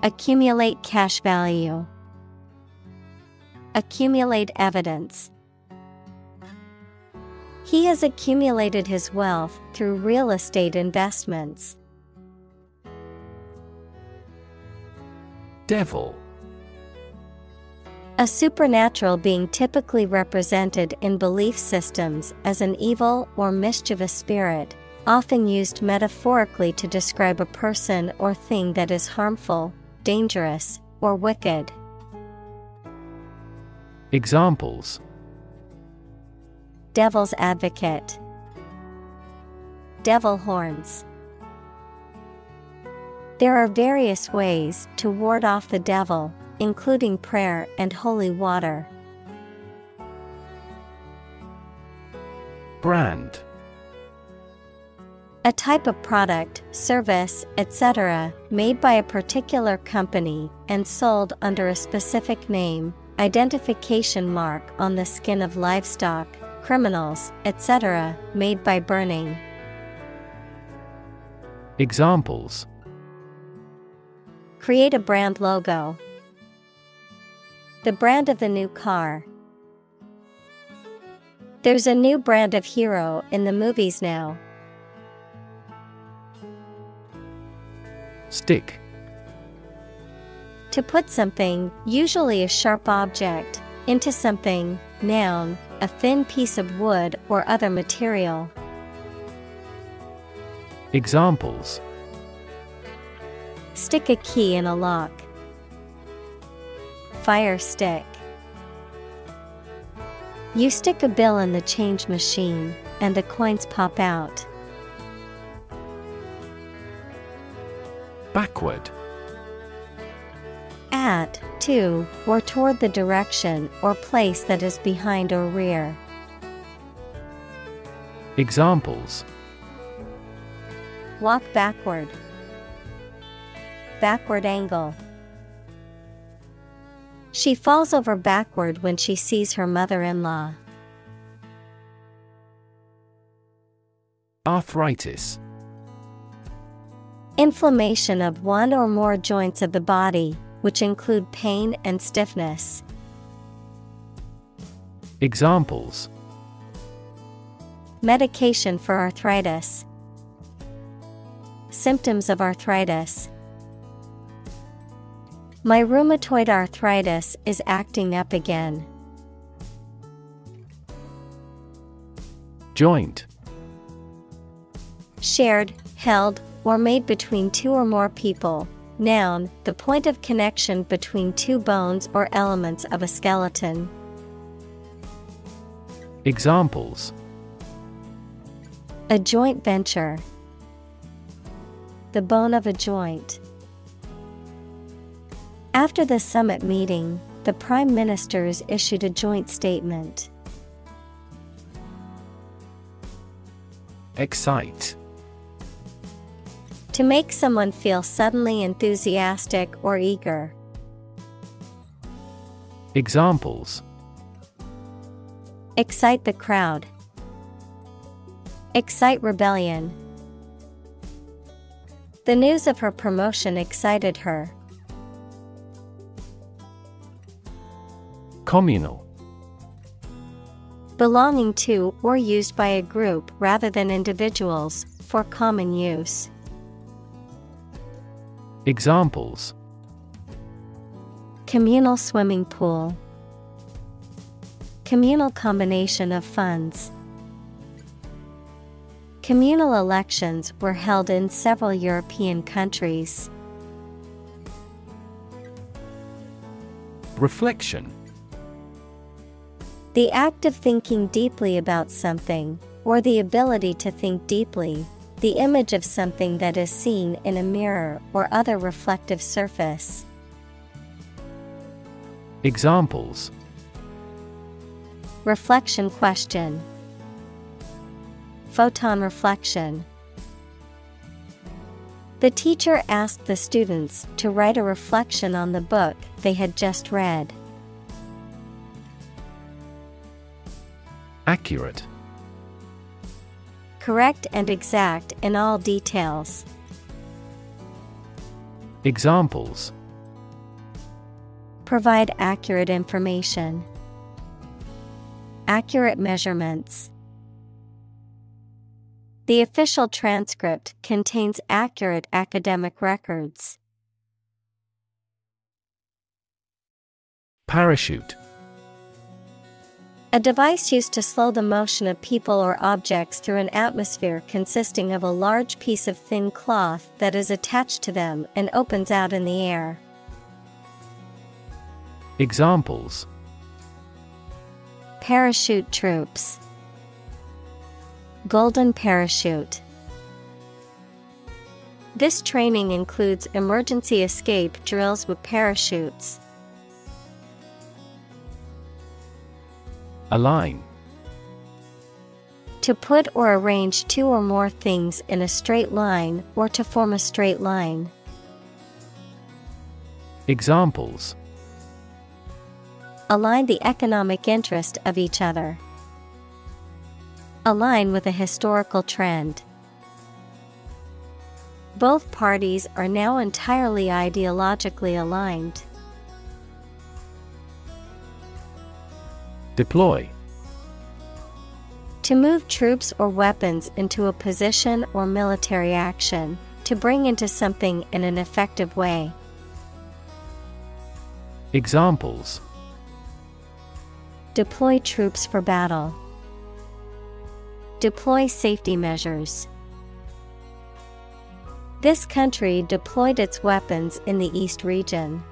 Accumulate cash value. Accumulate evidence. He has accumulated his wealth through real estate investments. Devil A supernatural being typically represented in belief systems as an evil or mischievous spirit, often used metaphorically to describe a person or thing that is harmful, dangerous, or wicked. Examples Devil's advocate, Devil horns. There are various ways to ward off the devil, including prayer and holy water. Brand A type of product, service, etc., made by a particular company and sold under a specific name, identification mark on the skin of livestock, criminals, etc., made by burning. Examples Create a brand logo. The brand of the new car. There's a new brand of hero in the movies now. Stick To put something, usually a sharp object, into something, noun, a thin piece of wood or other material. Examples Stick a key in a lock. Fire stick. You stick a bill in the change machine, and the coins pop out. Backward At, to, or toward the direction or place that is behind or rear. Examples Walk backward. Backward angle. She falls over backward when she sees her mother in law. Arthritis Inflammation of one or more joints of the body, which include pain and stiffness. Examples Medication for arthritis. Symptoms of arthritis. My rheumatoid arthritis is acting up again. Joint Shared, held, or made between two or more people. Noun, the point of connection between two bones or elements of a skeleton. Examples A joint venture. The bone of a joint. After the summit meeting, the Prime Ministers issued a joint statement. Excite To make someone feel suddenly enthusiastic or eager. Examples Excite the crowd. Excite rebellion. The news of her promotion excited her. Communal Belonging to or used by a group rather than individuals, for common use. Examples Communal swimming pool. Communal combination of funds. Communal elections were held in several European countries. Reflection The act of thinking deeply about something, or the ability to think deeply, the image of something that is seen in a mirror or other reflective surface. Examples Reflection question Photon reflection. The teacher asked the students to write a reflection on the book they had just read. Accurate Correct and exact in all details. Examples Provide accurate information. Accurate measurements. The official transcript contains accurate academic records. Parachute A device used to slow the motion of people or objects through an atmosphere consisting of a large piece of thin cloth that is attached to them and opens out in the air. Examples Parachute troops. Golden parachute. This training includes emergency escape drills with parachutes. Align To put or arrange two or more things in a straight line or to form a straight line. Examples Align the economic interest of each other. Align with a historical trend. Both parties are now entirely ideologically aligned. Deploy To move troops or weapons into a position or military action, to bring into something in an effective way. Examples Deploy troops for battle. Deploy safety measures. This country deployed its weapons in the East region.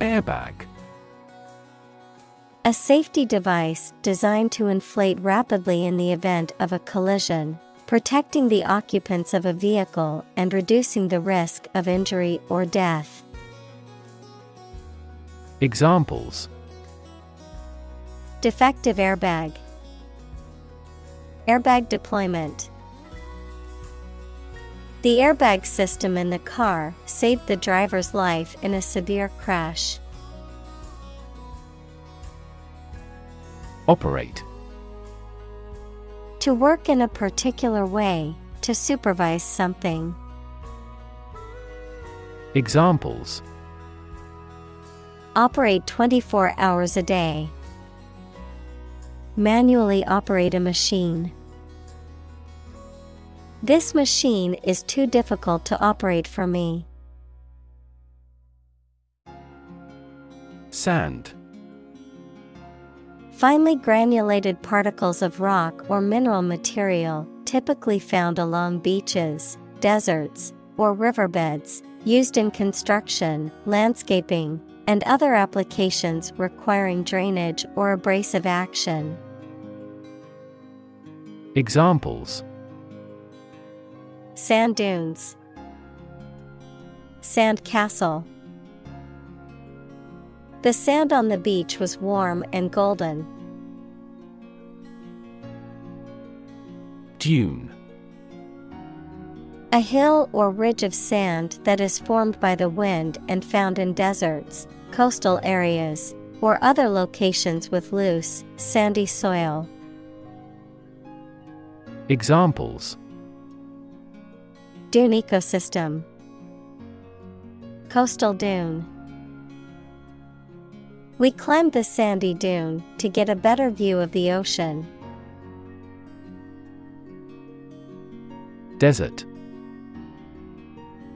Airbag A safety device designed to inflate rapidly in the event of a collision, protecting the occupants of a vehicle and reducing the risk of injury or death. Examples Defective airbag, Airbag deployment. The airbag system in the car saved the driver's life in a severe crash. Operate To work in a particular way, to supervise something. Examples Operate 24 hours a day. Manually operate a machine. This machine is too difficult to operate for me. Sand Finely granulated particles of rock or mineral material, typically found along beaches, deserts, or riverbeds, used in construction, landscaping, and other applications requiring drainage or abrasive action. Examples Sand dunes, Sand castle. The sand on the beach was warm and golden. Dune A hill or ridge of sand that is formed by the wind and found in deserts, coastal areas, or other locations with loose, sandy soil. Examples Dune ecosystem, Coastal dune. We climbed the sandy dune to get a better view of the ocean. Desert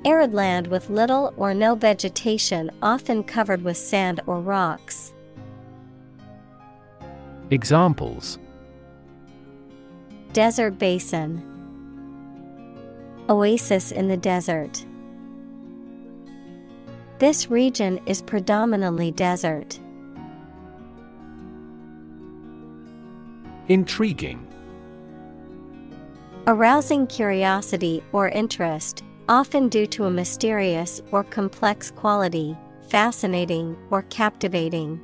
Arid land with little or no vegetation, often covered with sand or rocks. Examples Desert basin, Oasis in the desert. This region is predominantly desert. Intriguing Arousing curiosity or interest, often due to a mysterious or complex quality, fascinating or captivating.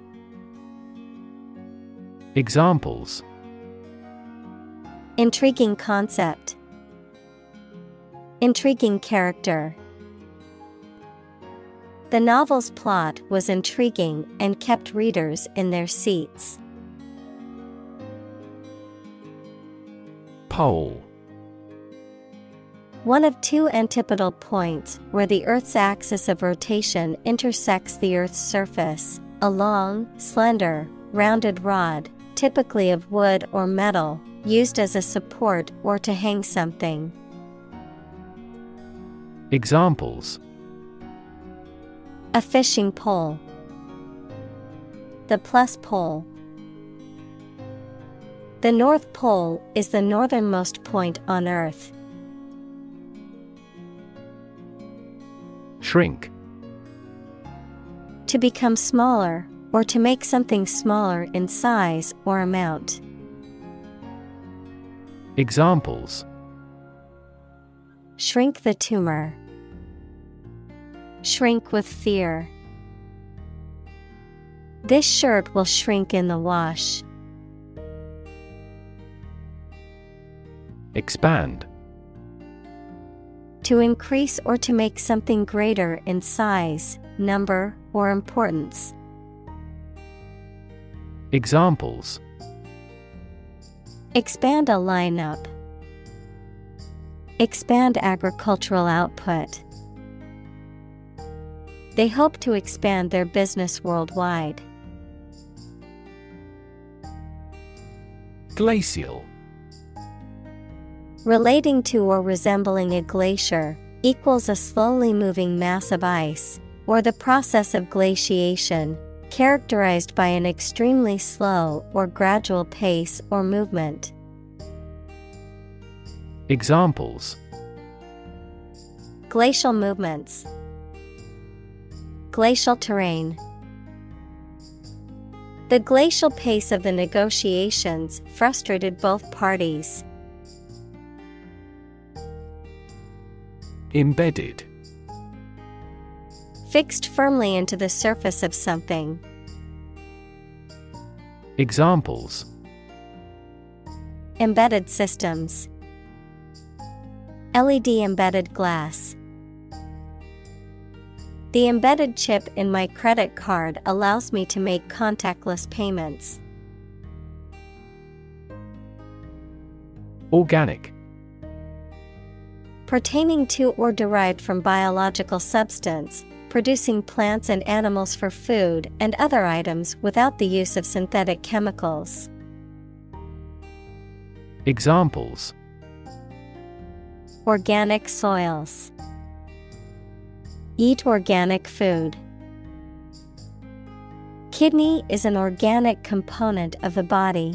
Examples Intriguing concept, Intriguing character. The novel's plot was intriguing and kept readers in their seats. Pole One of two antipodal points where the Earth's axis of rotation intersects the Earth's surface, a long, slender, rounded rod, typically of wood or metal, used as a support or to hang something. Examples A fishing pole. The plus pole. The North Pole is the northernmost point on Earth. Shrink To become smaller, or to make something smaller in size or amount. Examples Shrink the tumor. Shrink with fear. This shirt will shrink in the wash. Expand To increase or to make something greater in size, number, or importance. Examples Expand a lineup. Expand agricultural output. They hope to expand their business worldwide. Glacial Relating to or resembling a glacier, equals a slowly moving mass of ice, or the process of glaciation, characterized by an extremely slow or gradual pace or movement. Examples Glacial movements, Glacial terrain. The glacial pace of the negotiations frustrated both parties. Embedded Fixed firmly into the surface of something. Examples Embedded systems, LED embedded glass. The embedded chip in my credit card allows me to make contactless payments. Organic Pertaining to or derived from biological substance, producing plants and animals for food and other items without the use of synthetic chemicals. Examples Organic soils. Eat organic food. Kidney is an organic component of the body.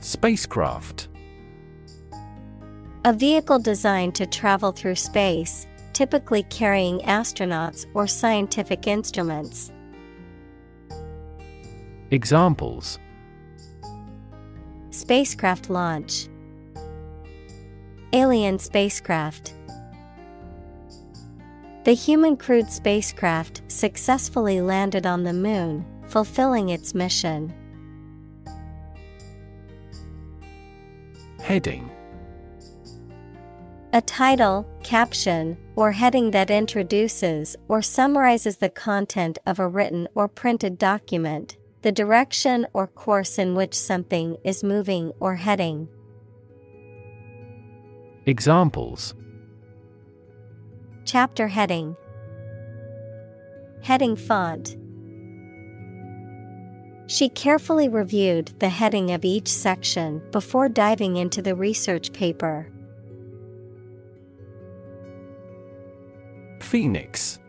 Spacecraft A vehicle designed to travel through space, typically carrying astronauts or scientific instruments. Examples Spacecraft launch, Alien spacecraft. The human crewed spacecraft successfully landed on the moon, fulfilling its mission. Heading A title, caption, or heading that introduces or summarizes the content of a written or printed document, the direction or course in which something is moving or heading. Examples. Chapter heading. Heading font. She carefully reviewed the heading of each section before diving into the research paper. Phoenix.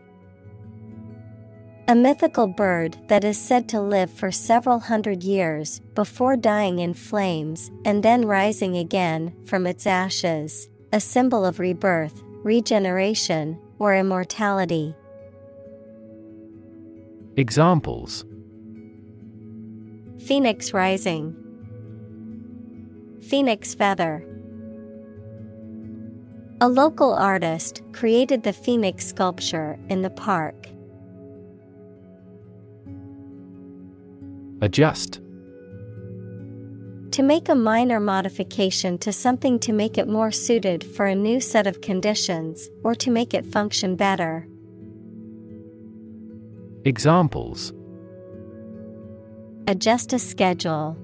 A mythical bird that is said to live for several hundred years before dying in flames and then rising again from its ashes, a symbol of rebirth, regeneration, or immortality. Examples Phoenix rising, Phoenix feather. A local artist created the phoenix sculpture in the park. Adjust To make a minor modification to something to make it more suited for a new set of conditions or to make it function better. Examples Adjust a schedule.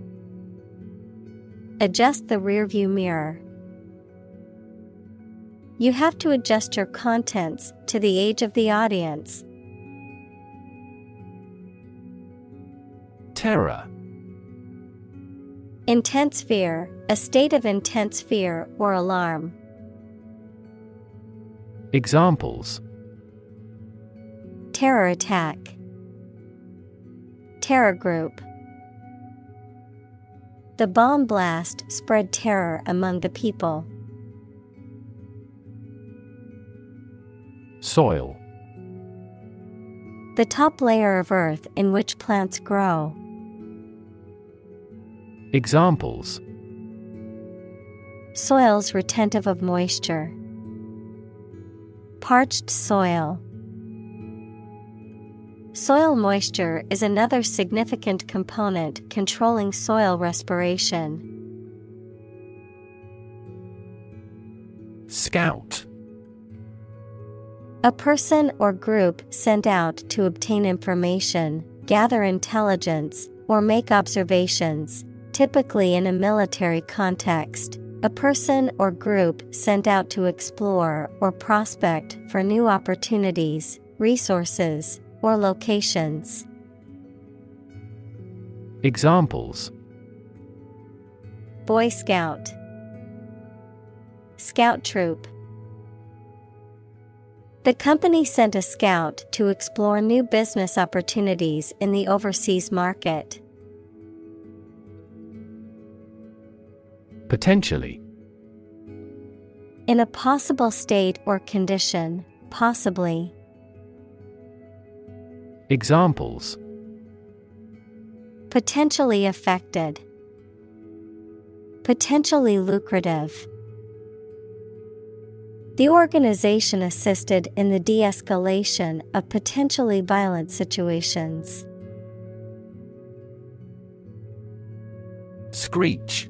Adjust the rearview mirror. You have to adjust your contents to the age of the audience. Terror Intense fear, a state of intense fear or alarm. Examples Terror attack. Terror group. The bomb blast spread terror among the people. Soil The top layer of earth in which plants grow. Examples Soils retentive of moisture. Parched soil. Soil moisture is another significant component controlling soil respiration. Scout A person or group sent out to obtain information, gather intelligence, or make observations, typically in a military context. A person or group sent out to explore or prospect for new opportunities, resources, or locations. Examples Boy Scout, Scout troop. The company sent a scout to explore new business opportunities in the overseas market. Potentially. In a possible state or condition, possibly. Examples Potentially affected, Potentially lucrative. The organization assisted in the de escalation of potentially violent situations. Screech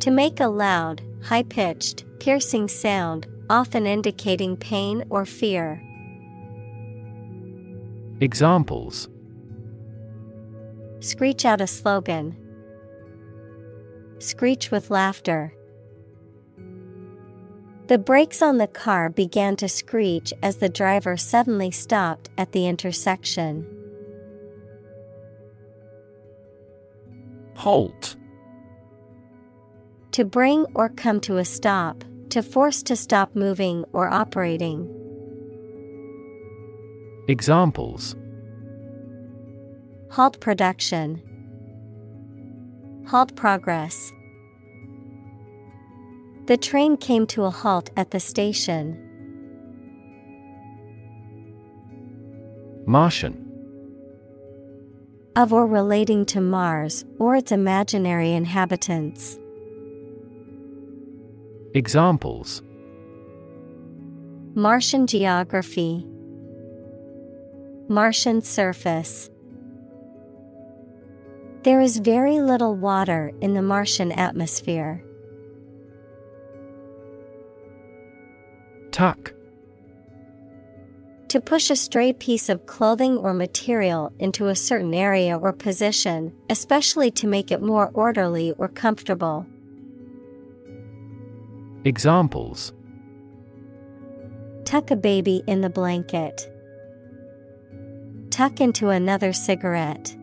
To make a loud, high pitched, piercing sound, often indicating pain or fear. Examples Screech out a slogan. Screech with laughter. The brakes on the car began to screech as the driver suddenly stopped at the intersection. Halt To bring or come to a stop, to force to stop moving or operating. Examples Halt production. Halt progress. The train came to a halt at the station. Martian Of or relating to Mars or its imaginary inhabitants. Examples Martian geography. Martian surface. There is very little water in the Martian atmosphere. Tuck To push a stray piece of clothing or material into a certain area or position, especially to make it more orderly or comfortable. Examples Tuck a baby in the blanket. Tuck into another cigarette.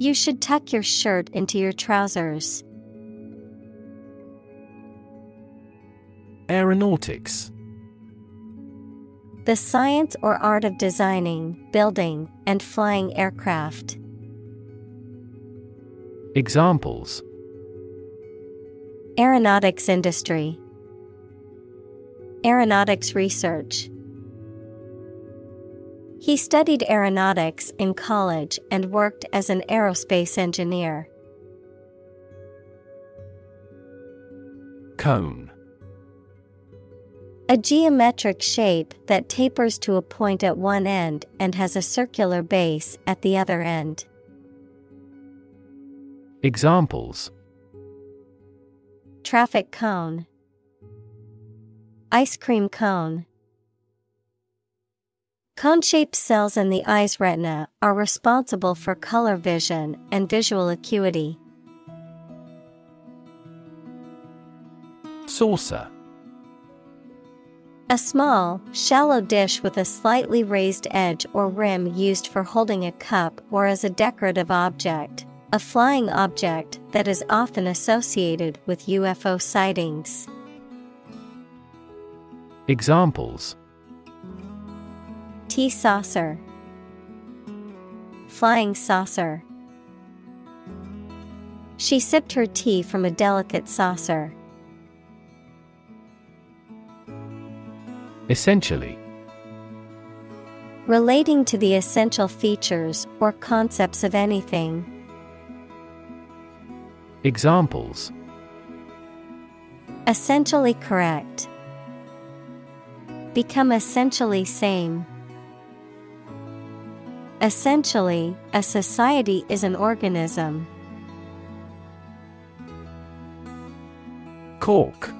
You should tuck your shirt into your trousers. Aeronautics The science or art of designing, building, and flying aircraft. Examples Aeronautics industry. Aeronautics research. He studied aeronautics in college and worked as an aerospace engineer. Cone A geometric shape that tapers to a point at one end and has a circular base at the other end. Examples Traffic cone. Ice cream cone. Cone shaped cells in the eye's retina are responsible for color vision and visual acuity. Saucer A small, shallow dish with a slightly raised edge or rim used for holding a cup or as a decorative object. A flying object that is often associated with UFO sightings. Examples Tea saucer, Flying saucer. She sipped her tea from a delicate saucer. Essentially Relating to the essential features or concepts of anything. Examples Essentially correct. Become essentially same. Essentially, a society is an organism. Cork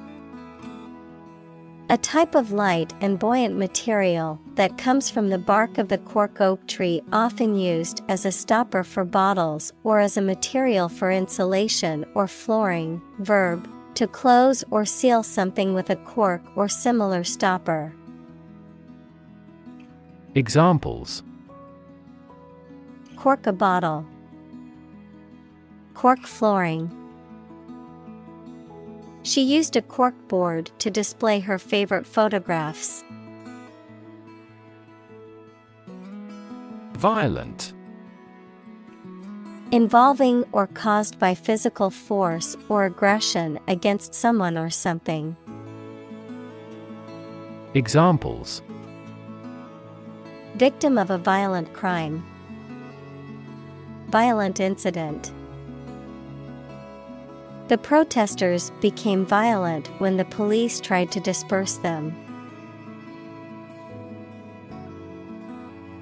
A type of light and buoyant material that comes from the bark of the cork oak tree, often used as a stopper for bottles or as a material for insulation or flooring. Verb to close or seal something with a cork or similar stopper. Examples Cork a bottle. Cork flooring. She used a cork board to display her favorite photographs. Violent. Involving or caused by physical force or aggression against someone or something. Examples Victim of a violent crime. Violent incident. The protesters became violent when the police tried to disperse them.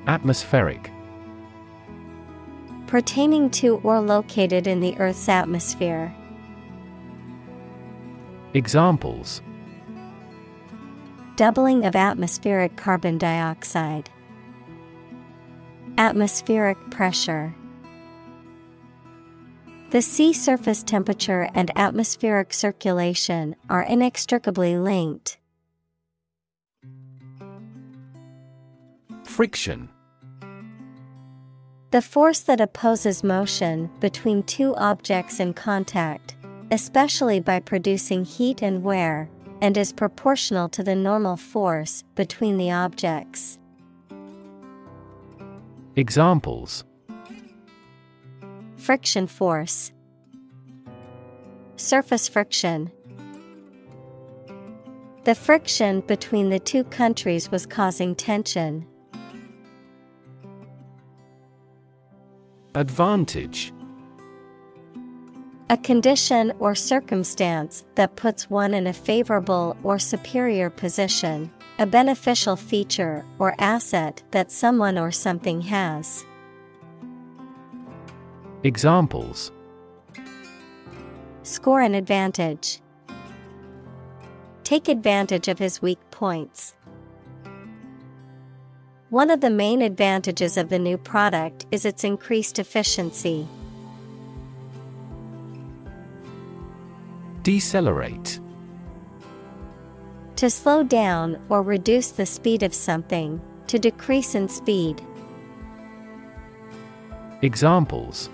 Atmospheric. Pertaining to or located in the Earth's atmosphere. Examples Doubling of atmospheric carbon dioxide. Atmospheric pressure. The sea surface temperature and atmospheric circulation are inextricably linked. Friction. The force that opposes motion between two objects in contact, especially by producing heat and wear, and is proportional to the normal force between the objects. Examples Friction force, Surface friction. The friction between the two countries was causing tension. Advantage. A condition or circumstance that puts one in a favorable or superior position, a beneficial feature or asset that someone or something has. Examples Score an advantage. Take advantage of his weak points. One of the main advantages of the new product is its increased efficiency. Decelerate. To slow down or reduce the speed of something, to decrease in speed. Examples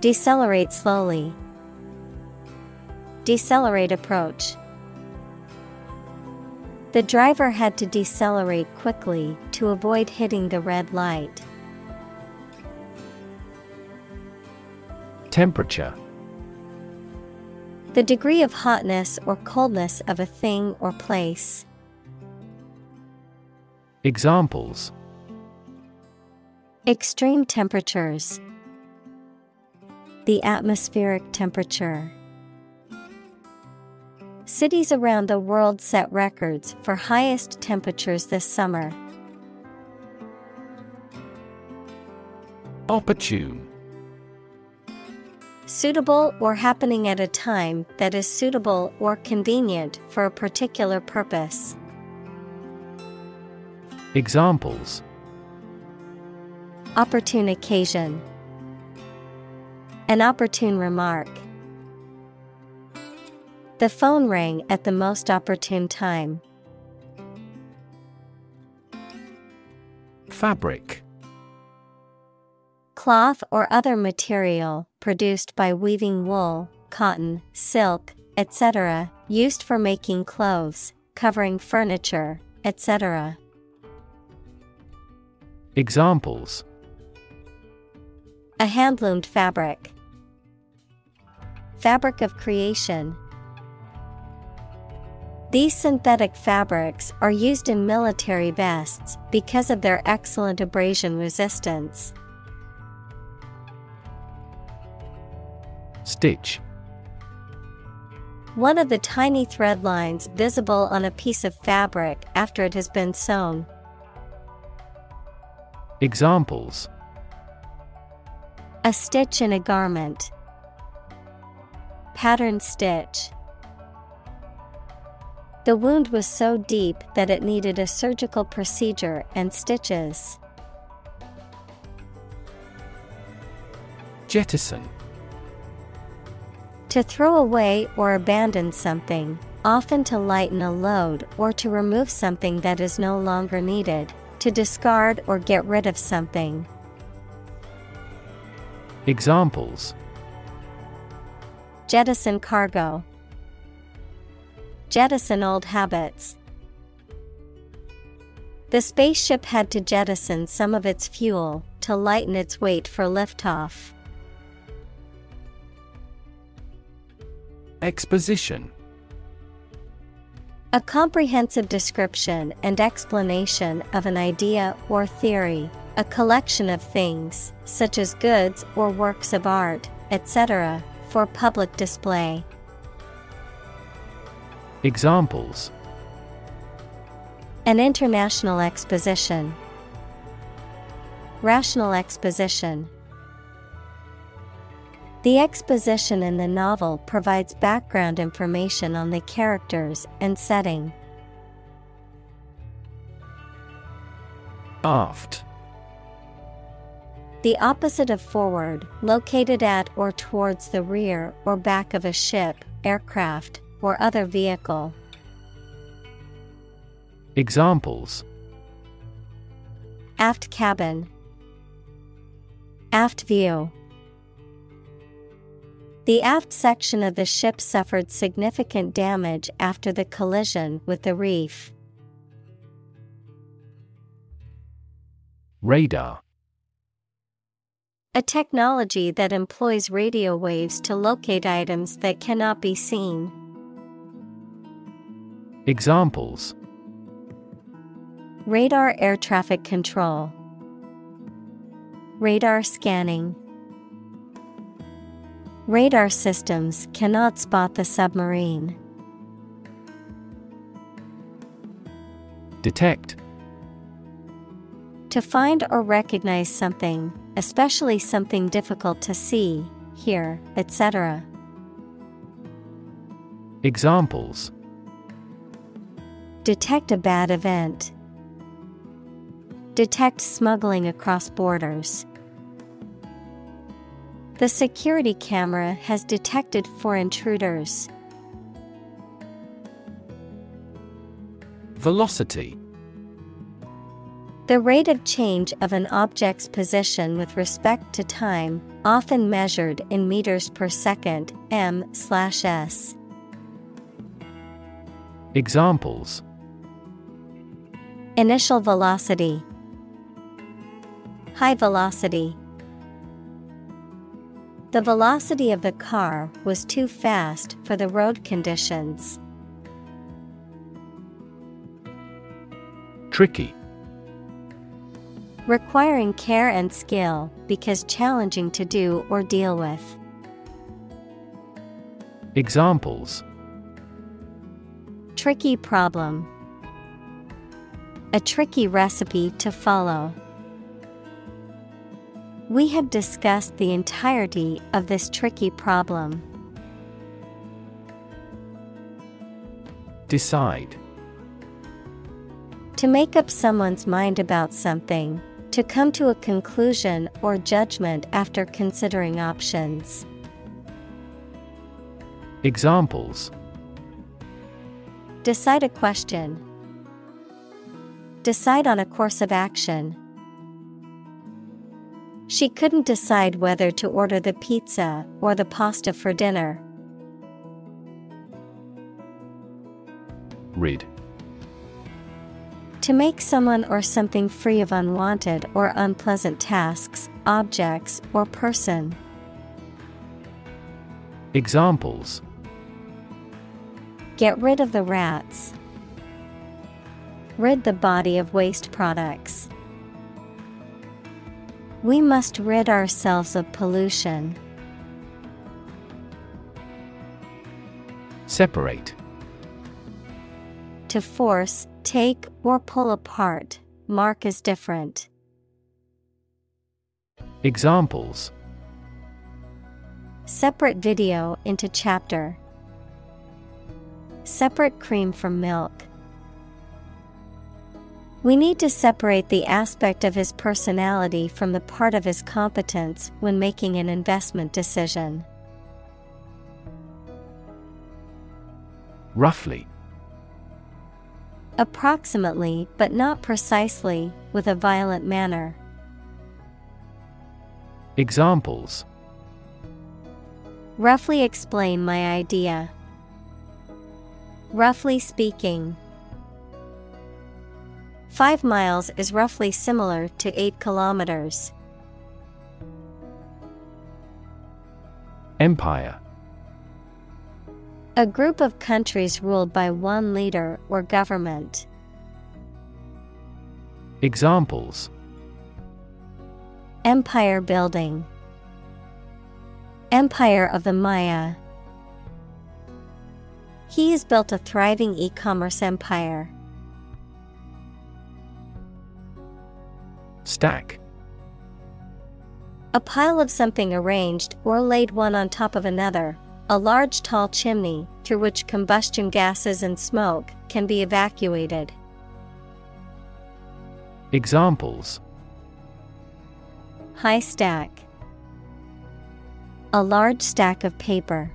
Decelerate slowly. Decelerate approach. The driver had to decelerate quickly to avoid hitting the red light. Temperature. The degree of hotness or coldness of a thing or place. Examples Extreme temperatures. The atmospheric temperature. Cities around the world set records for highest temperatures this summer. Opportune. Suitable or happening at a time that is suitable or convenient for a particular purpose. Examples Opportune occasion. An opportune remark. The phone rang at the most opportune time. Fabric. Cloth or other material produced by weaving wool, cotton, silk, etc., used for making clothes, covering furniture, etc. Examples A handloomed fabric. Fabric of creation. These synthetic fabrics are used in military vests because of their excellent abrasion resistance. Stitch. One of the tiny thread lines visible on a piece of fabric after it has been sewn. Examples A stitch in a garment. Pattern stitch. The wound was so deep that it needed a surgical procedure and stitches. Jettison. To throw away or abandon something, often to lighten a load or to remove something that is no longer needed, to discard or get rid of something. Examples Jettison cargo. Jettison old habits. The spaceship had to jettison some of its fuel to lighten its weight for liftoff. Exposition A comprehensive description and explanation of an idea or theory, a collection of things, such as goods or works of art, etc., for public display. Examples An international exposition, Rational exposition. The exposition in the novel provides background information on the characters and setting. Aft The opposite of forward, located at or towards the rear or back of a ship, aircraft, or other vehicle. Examples Aft cabin, Aft view. The aft section of the ship suffered significant damage after the collision with the reef. Radar A technology that employs radio waves to locate items that cannot be seen. Examples Radar air traffic control, Radar scanning. Radar systems cannot spot the submarine. Detect To find or recognize something, especially something difficult to see, hear, etc. Examples Detect a bad event. Detect smuggling across borders. The security camera has detected four intruders. Velocity The rate of change of an object's position with respect to time, often measured in meters per second, m/s. Examples Initial velocity, high velocity. The velocity of the car was too fast for the road conditions. Tricky Requiring care and skill because challenging to do or deal with. Examples Tricky problem. A tricky recipe to follow. We have discussed the entirety of this tricky problem. Decide To make up someone's mind about something, to come to a conclusion or judgment after considering options. Examples Decide a question. Decide on a course of action. She couldn't decide whether to order the pizza or the pasta for dinner. Rid To make someone or something free of unwanted or unpleasant tasks, objects, or person. Examples Get rid of the rats. Rid the body of waste products. We must rid ourselves of pollution. Separate To force, take, or pull apart, mark as different. Examples Separate video into chapter. Separate cream from milk. We need to separate the aspect of his personality from the part of his competence when making an investment decision. Roughly Approximately, but not precisely, with a violent manner. Examples Roughly explain my idea. Roughly speaking. Five miles is roughly similar to eight kilometers. Empire A group of countries ruled by one leader or government. Examples Empire building, Empire of the Maya. He has built a thriving e commerce empire. Stack A pile of something arranged or laid one on top of another, a large tall chimney through which combustion gases and smoke can be evacuated. Examples High stack, a large stack of paper.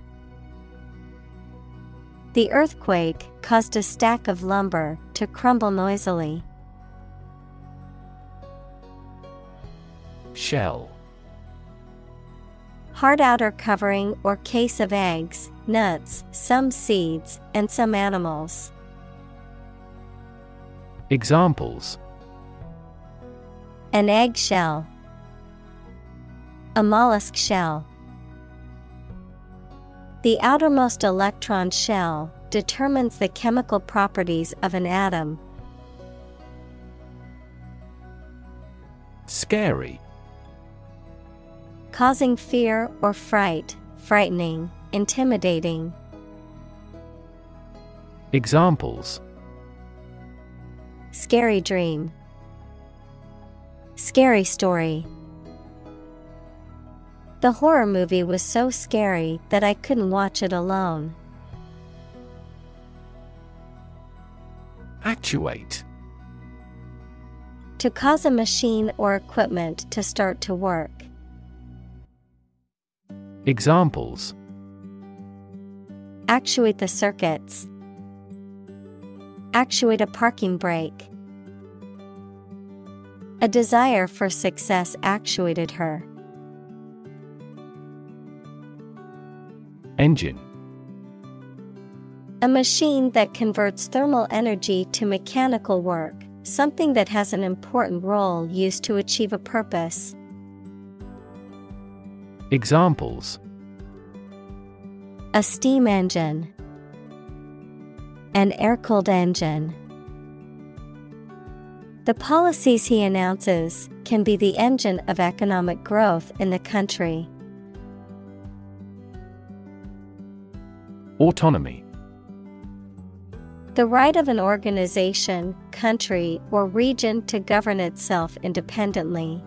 The earthquake caused a stack of lumber to crumble noisily. Shell Hard outer covering or case of eggs, nuts, some seeds, and some animals. Examples An eggshell, a mollusk shell. The outermost electron shell determines the chemical properties of an atom. Scary Causing fear or fright, frightening, intimidating. Examples Scary dream. Scary story. The horror movie was so scary that I couldn't watch it alone. Actuate To cause a machine or equipment to start to work. Examples Actuate the circuits. Actuate a parking brake. A desire for success actuated her. Engine A machine that converts thermal energy to mechanical work, something that has an important role used to achieve a purpose. Examples A steam engine, an air cooled engine. The policies he announces can be the engine of economic growth in the country. Autonomy The right of an organization, country, or region to govern itself independently.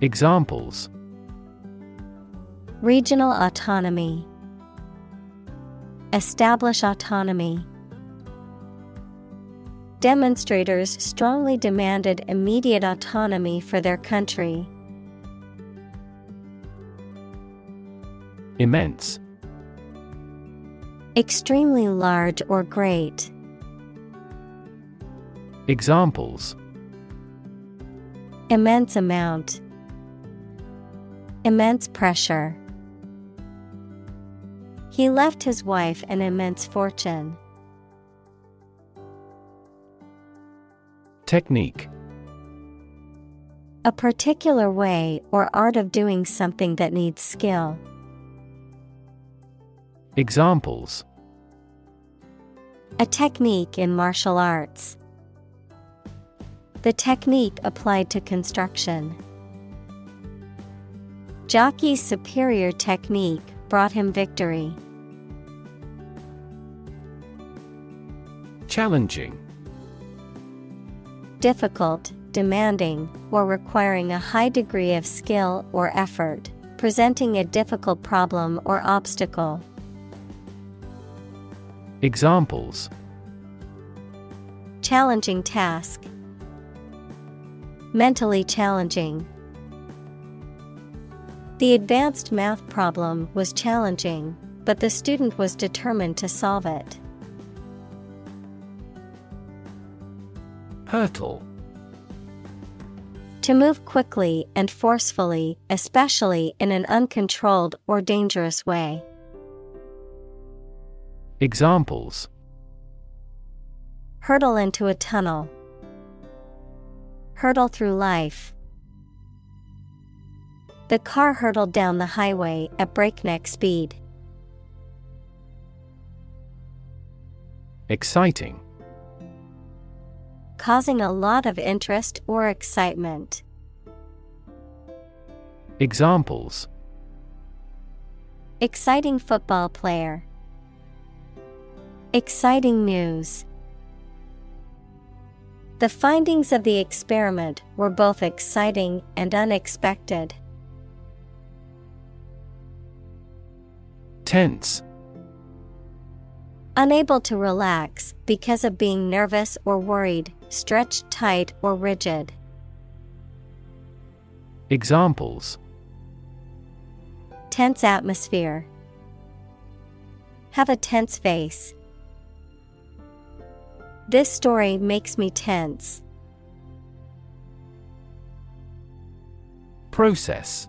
Examples Regional autonomy. Establish autonomy. Demonstrators strongly demanded immediate autonomy for their country. Immense Extremely large or great. Examples Immense amount. Immense pressure. He left his wife an immense fortune. Technique A particular way or art of doing something that needs skill. Examples A technique in martial arts. The technique applied to construction. Jockey's superior technique brought him victory. Challenging Difficult, demanding, or requiring a high degree of skill or effort, presenting a difficult problem or obstacle. Examples Challenging task. Mentally challenging. The advanced math problem was challenging, but the student was determined to solve it. Hurtle To move quickly and forcefully, especially in an uncontrolled or dangerous way. Examples Hurtle into a tunnel. Hurtle through life. The car hurtled down the highway at breakneck speed. Exciting. Causing a lot of interest or excitement. Examples Exciting football player. Exciting news. The findings of the experiment were both exciting and unexpected. Tense. Unable to relax because of being nervous or worried, stretched tight or rigid. Examples Tense atmosphere. Have a tense face. This story makes me tense. Process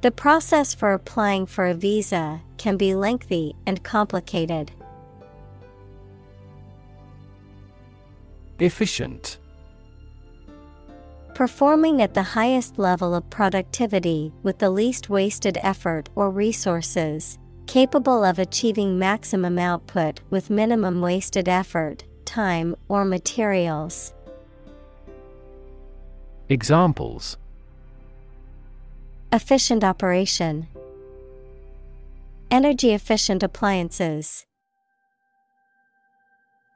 The process for applying for a visa can be lengthy and complicated. Efficient. Performing at the highest level of productivity with the least wasted effort or resources, capable of achieving maximum output with minimum wasted effort, time, or materials. Examples Efficient operation, Energy efficient appliances.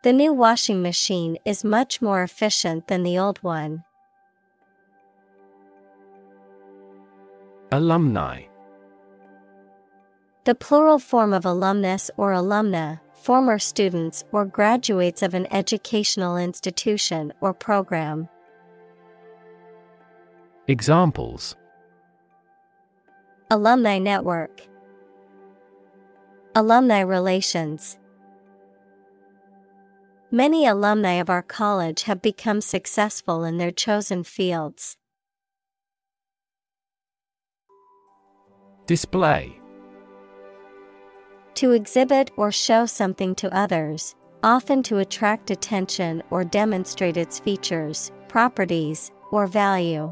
The new washing machine is much more efficient than the old one. Alumni The plural form of alumnus or alumna, former students or graduates of an educational institution or program. Examples Alumni network, Alumni relations. Many alumni of our college have become successful in their chosen fields. Display To exhibit or show something to others, often to attract attention or demonstrate its features, properties, or value.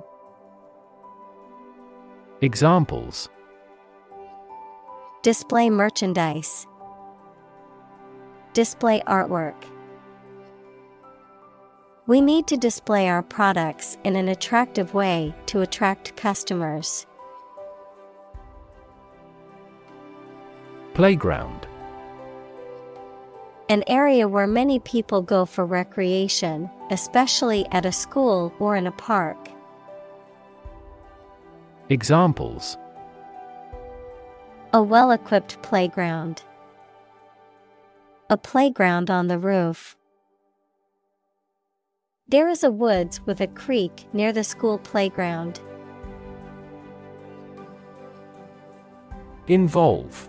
Examples Display merchandise, Display artwork. We need to display our products in an attractive way to attract customers. Playground An area where many people go for recreation, especially at a school or in a park. Examples A well equipped playground. A playground on the roof. There is a woods with a creek near the school playground. Involve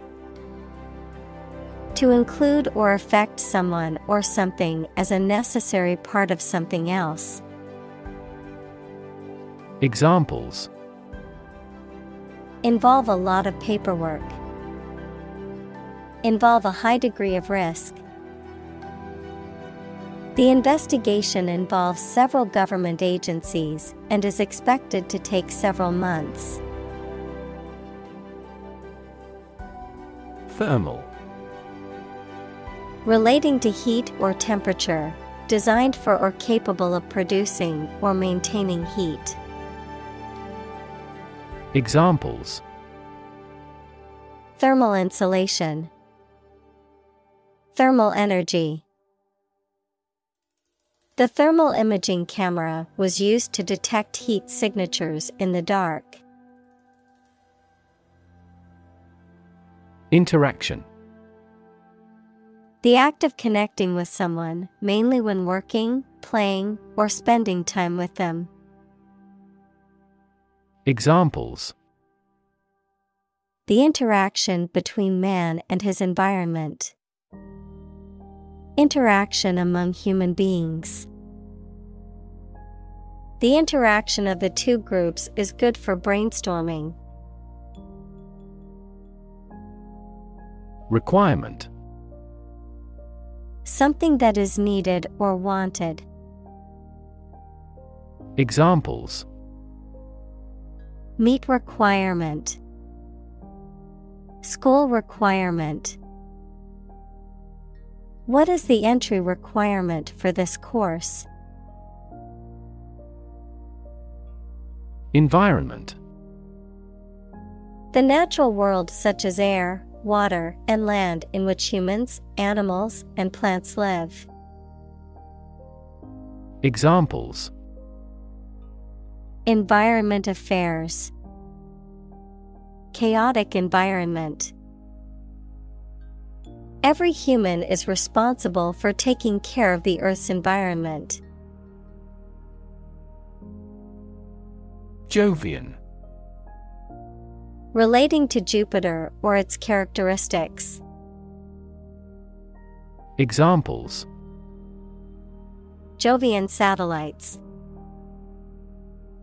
To include or affect someone or something as a necessary part of something else. Examples Involve a lot of paperwork. Involve a high degree of risk. The investigation involves several government agencies and is expected to take several months. Thermal Relating to heat or temperature, designed for or capable of producing or maintaining heat. Examples Thermal insulation, Thermal energy. The thermal imaging camera was used to detect heat signatures in the dark. Interaction The act of connecting with someone, mainly when working, playing, or spending time with them. Examples The interaction between man and his environment. Interaction among human beings. The interaction of the two groups is good for brainstorming. Requirement Something that is needed or wanted. Examples Meet requirement. School requirement. What is the entry requirement for this course? Environment The natural world, such as air, water, and land, in which humans, animals, and plants live. Examples Environment affairs. Chaotic environment. Every human is responsible for taking care of the Earth's environment. Jovian Relating to Jupiter or its characteristics. Examples Jovian satellites.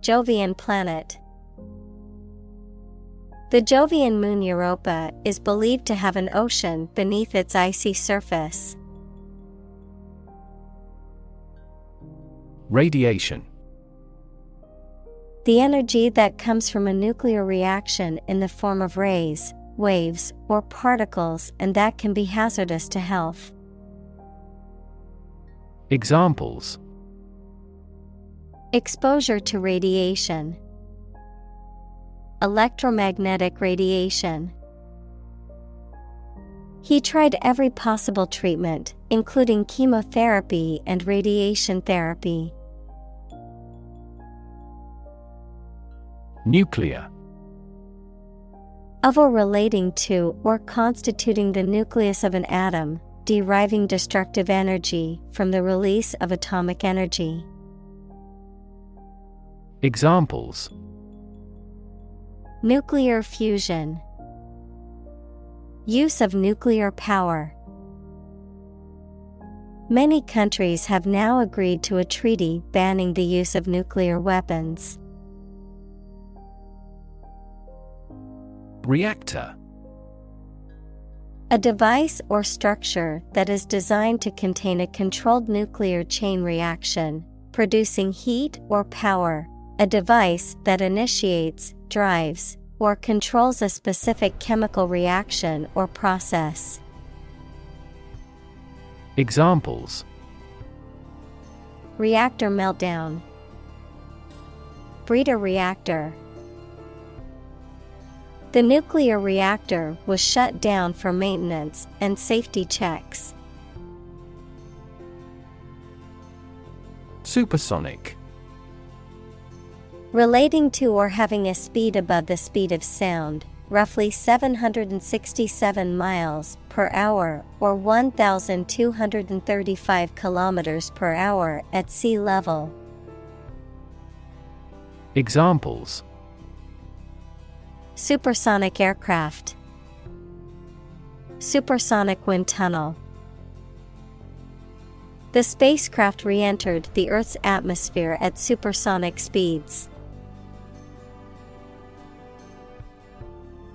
Jovian planet. The Jovian moon Europa is believed to have an ocean beneath its icy surface. Radiation The energy that comes from a nuclear reaction in the form of rays, waves, or particles and that can be hazardous to health. Examples Exposure to radiation. Electromagnetic radiation. He tried every possible treatment, including chemotherapy and radiation therapy. Nuclear Of or relating to or constituting the nucleus of an atom, deriving destructive energy from the release of atomic energy. Examples Nuclear fusion. Use of nuclear power. Many countries have now agreed to a treaty banning the use of nuclear weapons. Reactor A device or structure that is designed to contain a controlled nuclear chain reaction, producing heat or power. A device that initiates, drives, or controls a specific chemical reaction or process. Examples Reactor meltdown, Breeder reactor. The nuclear reactor was shut down for maintenance and safety checks. Supersonic Relating to or having a speed above the speed of sound, roughly 767 miles per hour or 1235 kilometers per hour at sea level. Examples Supersonic aircraft, Supersonic wind tunnel. The spacecraft re entered the Earth's atmosphere at supersonic speeds.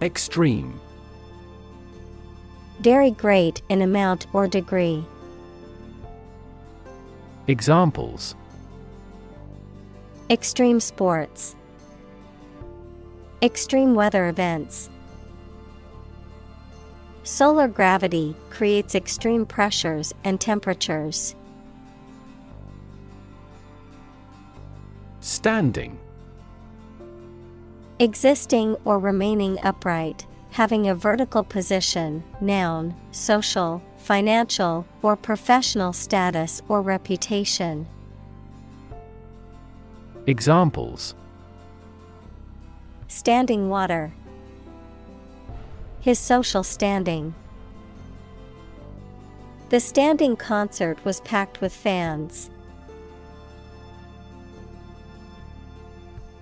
Extreme Very great in amount or degree. Examples Extreme sports, Extreme weather events. Solar gravity creates extreme pressures and temperatures. Standing Existing or remaining upright, having a vertical position, noun, social, financial, or professional status or reputation. Examples Standing water. His social standing. The standing concert was packed with fans.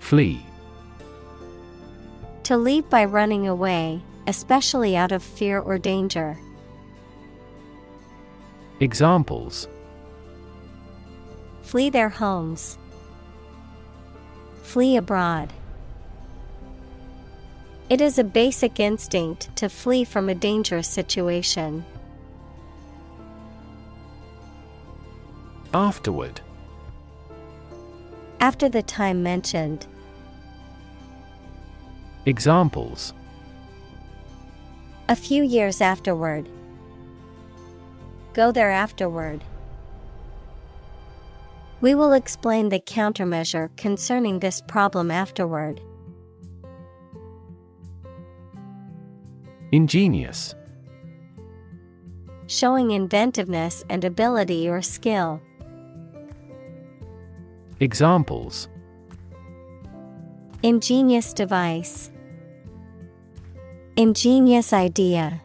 Flee. To leave by running away, especially out of fear or danger. Examples Flee their homes. Flee abroad. It is a basic instinct to flee from a dangerous situation. Afterward. After the time mentioned. Examples A few years afterward. Go there afterward. We will explain the countermeasure concerning this problem afterward. Ingenious. Showing inventiveness and ability or skill. Examples Ingenious device. Ingenious idea.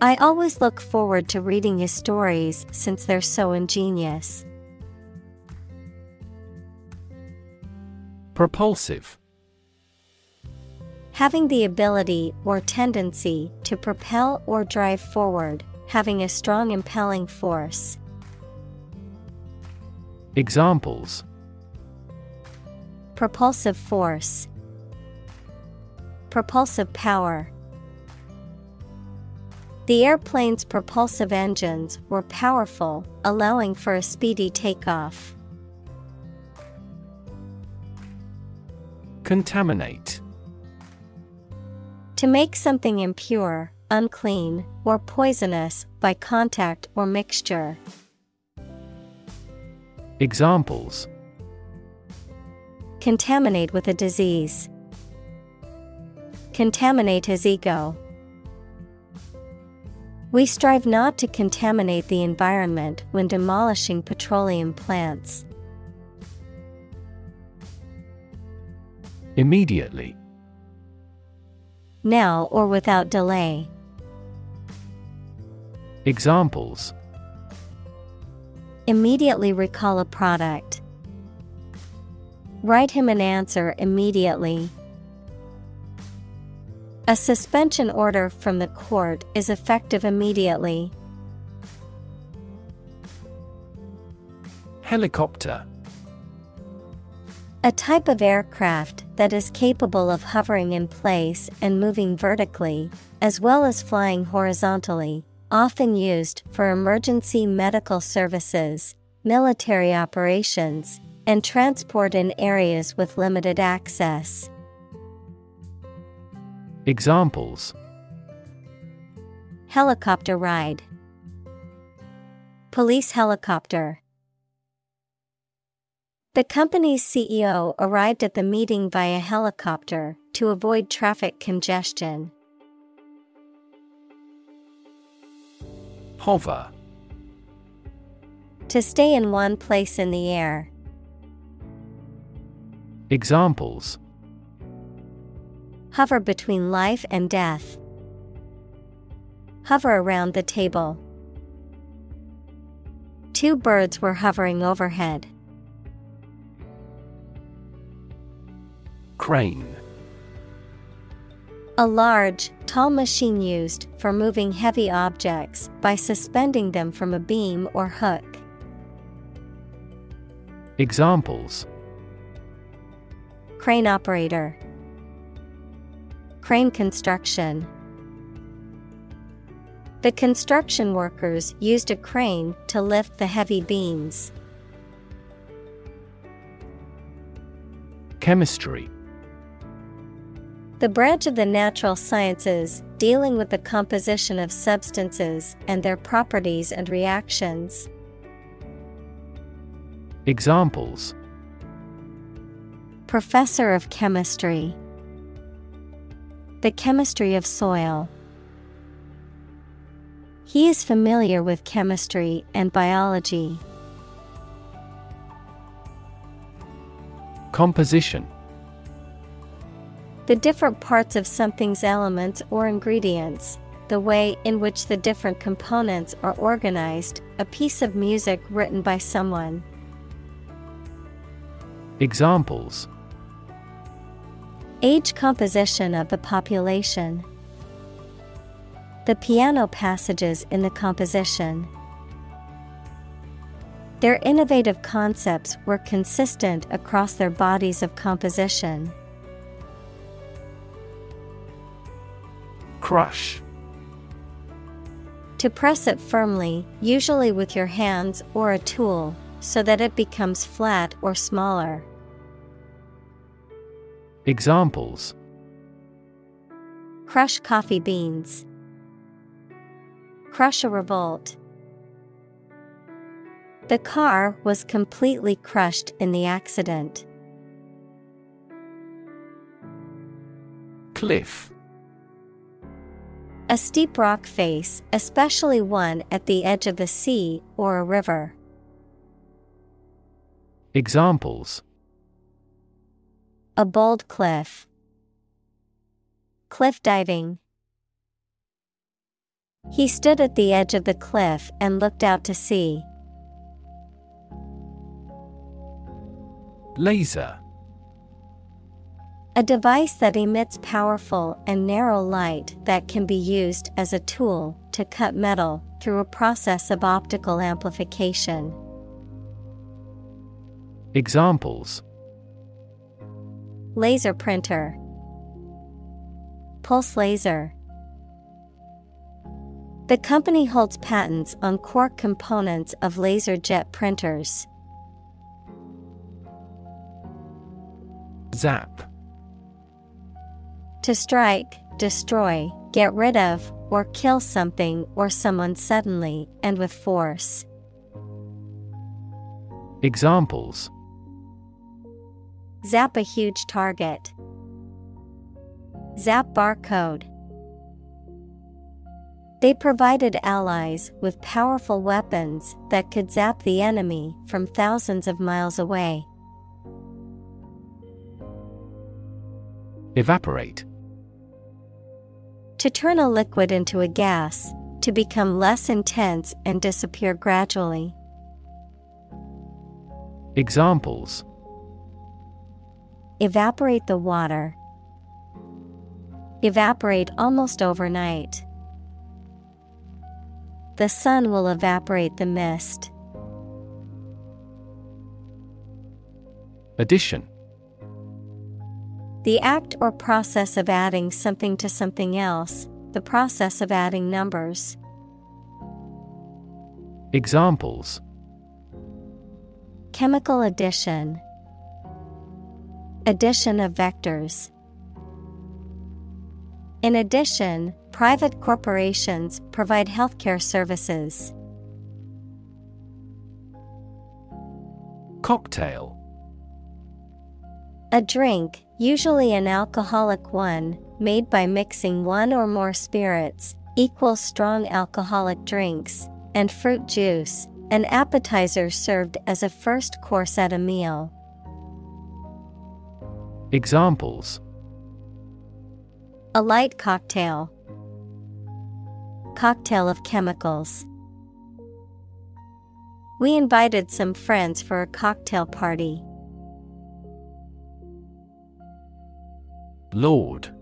I always look forward to reading his stories since they're so ingenious. Propulsive. Having the ability or tendency to propel or drive forward, having a strong impelling force. Examples Propulsive force, Propulsive power. The airplane's propulsive engines were powerful, allowing for a speedy takeoff. Contaminate. To make something impure, unclean, or poisonous by contact or mixture. Examples Contaminate with a disease. Contaminate his ego. We strive not to contaminate the environment when demolishing petroleum plants. Immediately. Now or without delay. Examples Immediately recall a product. Write him an answer immediately. A suspension order from the court is effective immediately. Helicopter. A type of aircraft that is capable of hovering in place and moving vertically, as well as flying horizontally, often used for emergency medical services, military operations, and transport in areas with limited access. Examples Helicopter ride, Police helicopter. The company's CEO arrived at the meeting via helicopter to avoid traffic congestion. Hover. To stay in one place in the air. Examples Hover between life and death. Hover around the table. Two birds were hovering overhead. Crane. A large, tall machine used for moving heavy objects by suspending them from a beam or hook. Examples Crane operator, Crane construction. The construction workers used a crane to lift the heavy beams. Chemistry. The branch of the natural sciences dealing with the composition of substances and their properties and reactions. Examples Professor of Chemistry. The chemistry of soil. He is familiar with chemistry and biology. Composition The different parts of something's elements or ingredients, the way in which the different components are organized, a piece of music written by someone. Examples Age composition of the population. The piano passages in the composition. Their innovative concepts were consistent across their bodies of composition. Crush To press it firmly, usually with your hands or a tool, so that it becomes flat or smaller. Examples Crush coffee beans. Crush a revolt. The car was completely crushed in the accident. Cliff A steep rock face, especially one at the edge of the sea or a river. Examples A bold cliff. Cliff diving. He stood at the edge of the cliff and looked out to sea. Laser A device that emits powerful and narrow light that can be used as a tool to cut metal through a process of optical amplification. Examples Laser printer, Pulse laser. The company holds patents on core components of laser jet printers. Zap To strike, destroy, get rid of, or kill something or someone suddenly and with force. Examples Zap a huge target. Zap barcode. They provided allies with powerful weapons that could zap the enemy from thousands of miles away. Evaporate To turn a liquid into a gas, to become less intense and disappear gradually. Examples Evaporate the water. Evaporate almost overnight. The sun will evaporate the mist. Addition The act or process of adding something to something else, the process of adding numbers. Examples Chemical addition, addition of vectors. In addition, private corporations provide healthcare services. Cocktail A drink, usually an alcoholic one, made by mixing one or more spirits, equals strong alcoholic drinks, and fruit juice, an appetizer served as a first course at a meal. Examples A light cocktail, cocktail of chemicals. We invited some friends for a cocktail party. Lord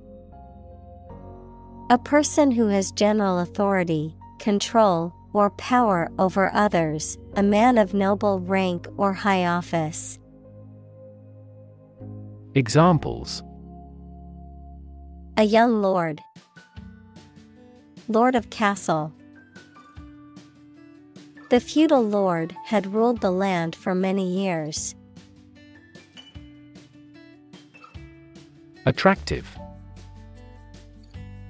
A person who has general authority, control, or power over others, a man of noble rank or high office. Examples A young lord, lord of castle. The feudal lord had ruled the land for many years. Attractive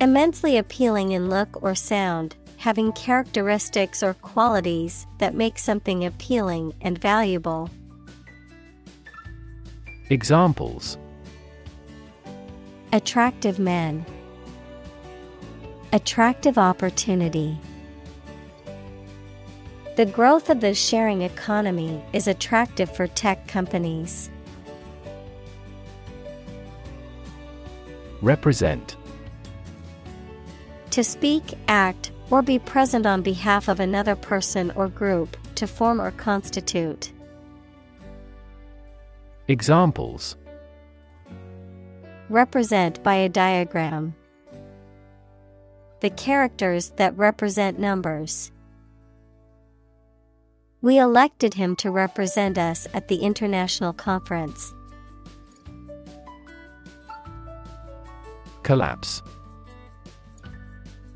Immensely appealing in look or sound, having characteristics or qualities that make something appealing and valuable. Examples Attractive men, Attractive opportunity. The growth of the sharing economy is attractive for tech companies. Represent To speak, act, or be present on behalf of another person or group, to form or constitute. Examples Represent by a diagram. The characters that represent numbers. We elected him to represent us at the international conference. Collapse.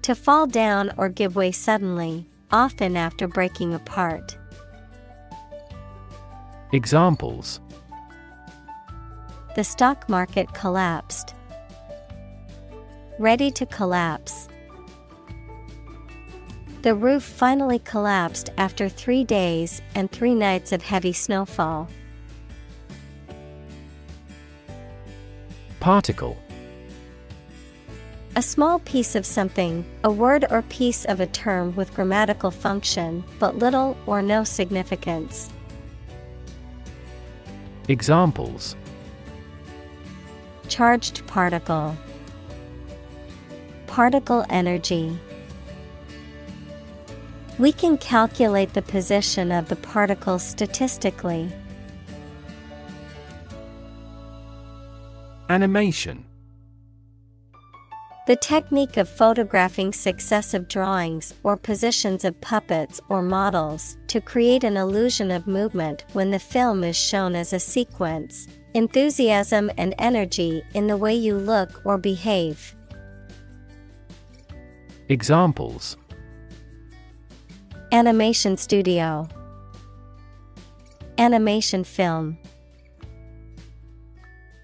To fall down or give way suddenly, often after breaking apart. Examples The stock market collapsed. Ready to collapse. The roof finally collapsed after three days and three nights of heavy snowfall. Particle. A small piece of something, a word or piece of a term with grammatical function, but little or no significance. Examples Charged particle, particle energy. We can calculate the position of the particles statistically. Animation. The technique of photographing successive drawings or positions of puppets or models to create an illusion of movement when the film is shown as a sequence. Enthusiasm and energy in the way you look or behave. Examples Animation studio, Animation film.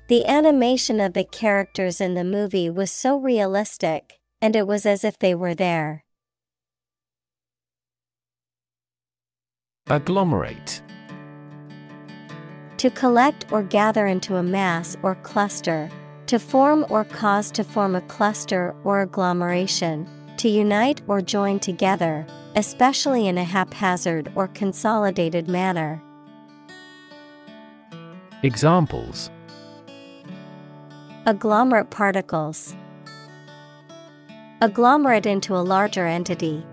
The animation of the characters in the movie was so realistic, and it was as if they were there. Agglomerate. To collect or gather into a mass or cluster, to form or cause to form a cluster or agglomeration, to unite or join together, especially in a haphazard or consolidated manner. Examples Agglomerate particles. Agglomerate into a larger entity.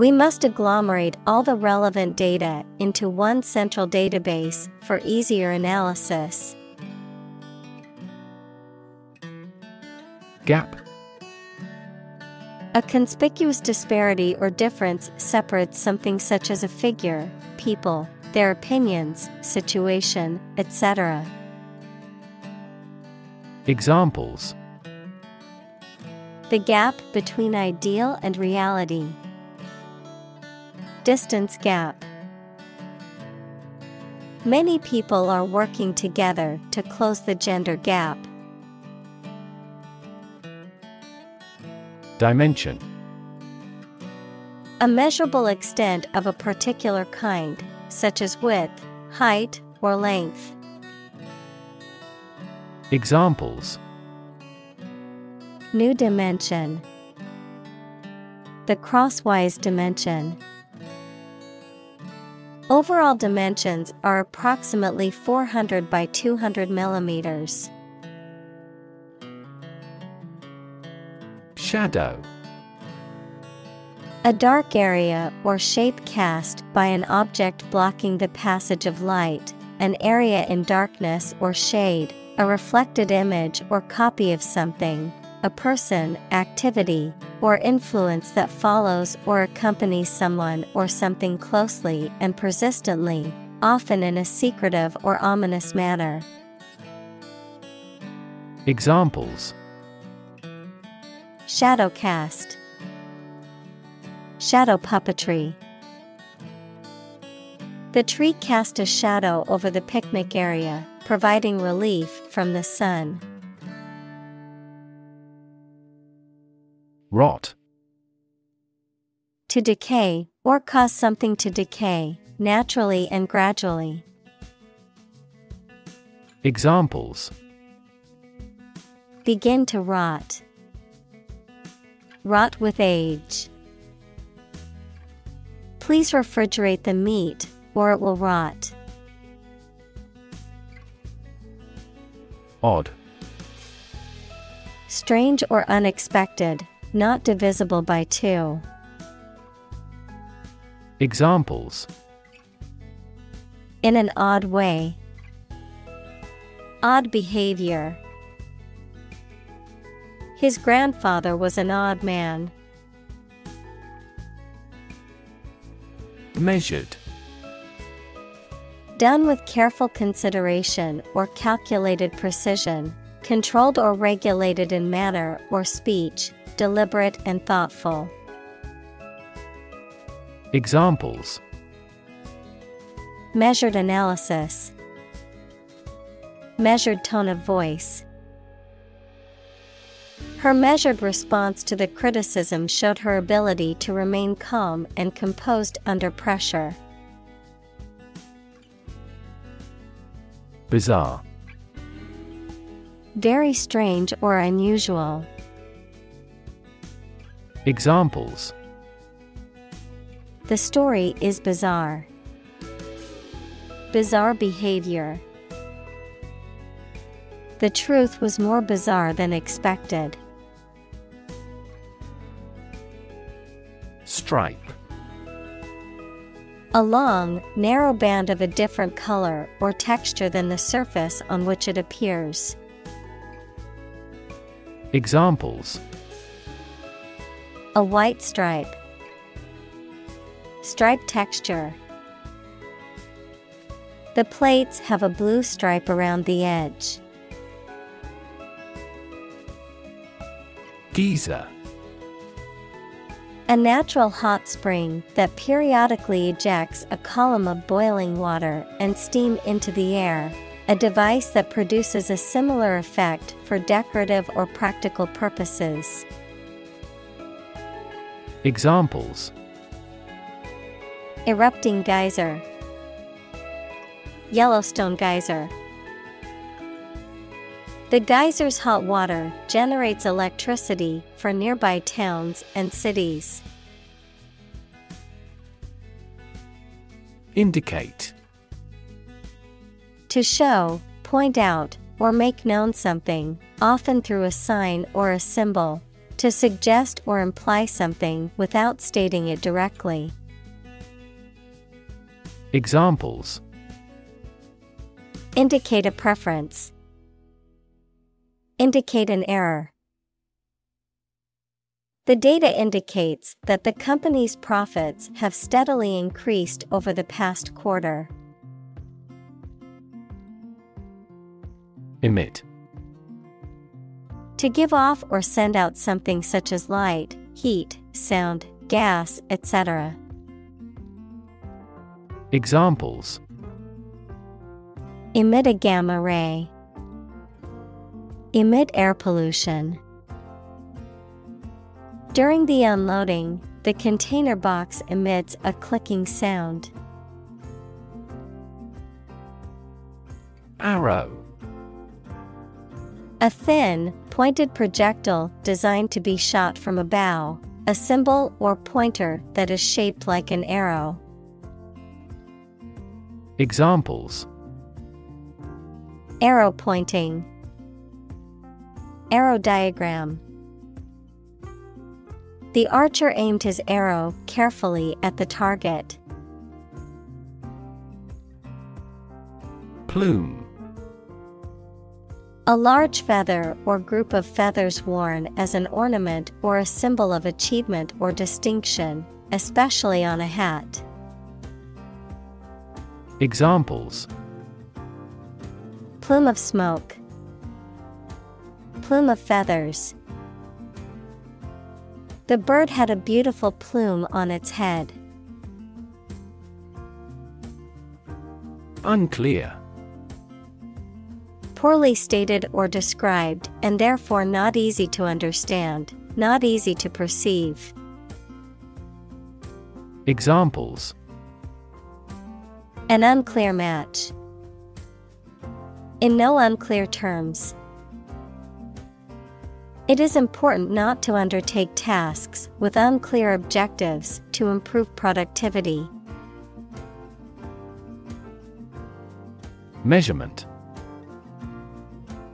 We must agglomerate all the relevant data into one central database for easier analysis. Gap. A conspicuous disparity or difference separates something such as a figure, people, their opinions, situation, etc. Examples The gap between ideal and reality. Distance gap. Many people are working together to close the gender gap. Dimension. A measurable extent of a particular kind, such as width, height, or length. Examples New dimension. The crosswise dimension. Overall dimensions are approximately 400 by 200 millimeters. Shadow. A dark area or shape cast by an object blocking the passage of light, an area in darkness or shade, a reflected image or copy of something, a person, activity, or influence that follows or accompanies someone or something closely and persistently, often in a secretive or ominous manner. Examples Shadow cast, Shadow puppetry. The tree cast a shadow over the picnic area, providing relief from the sun. Rot. To decay, or cause something to decay, naturally and gradually. Examples Begin to rot. Rot with age. Please refrigerate the meat, or it will rot. Odd. Strange or unexpected, not divisible by two. Examples In an odd way. Odd behavior. His grandfather was an odd man. Measured. Done with careful consideration or calculated precision, controlled or regulated in manner or speech, deliberate and thoughtful. Examples Measured analysis, measured tone of voice. Her measured response to the criticism showed her ability to remain calm and composed under pressure. Bizarre. Very strange or unusual. Examples The story is bizarre. Bizarre behavior. The truth was more bizarre than expected. Stripe. A long, narrow band of a different color or texture than the surface on which it appears. Examples A white stripe. Stripe texture. The plates have a blue stripe around the edge. Geyser. A natural hot spring that periodically ejects a column of boiling water and steam into the air, a device that produces a similar effect for decorative or practical purposes. Examples Erupting geyser, Yellowstone geyser. The geyser's hot water generates electricity for nearby towns and cities. Indicate. To show, point out, or make known something, often through a sign or a symbol. To suggest or imply something without stating it directly. Examples Indicate a preference. Indicate an error. The data indicates that the company's profits have steadily increased over the past quarter. Emit. To give off or send out something such as light, heat, sound, gas, etc. Examples Emit a gamma ray. Emit air pollution. During the unloading, the container box emits a clicking sound. Arrow. A thin, pointed projectile designed to be shot from a bow, a symbol or pointer that is shaped like an arrow. Examples Arrow pointing. Arrow diagram. The archer aimed his arrow carefully at the target. Plume. A large feather or group of feathers worn as an ornament or a symbol of achievement or distinction, especially on a hat. Examples Plume of smoke. Plume of feathers. The bird had a beautiful plume on its head. Unclear. Poorly stated or described, and therefore not easy to understand, not easy to perceive. Examples An unclear match. In no unclear terms. It is important not to undertake tasks with unclear objectives to improve productivity. Measurement.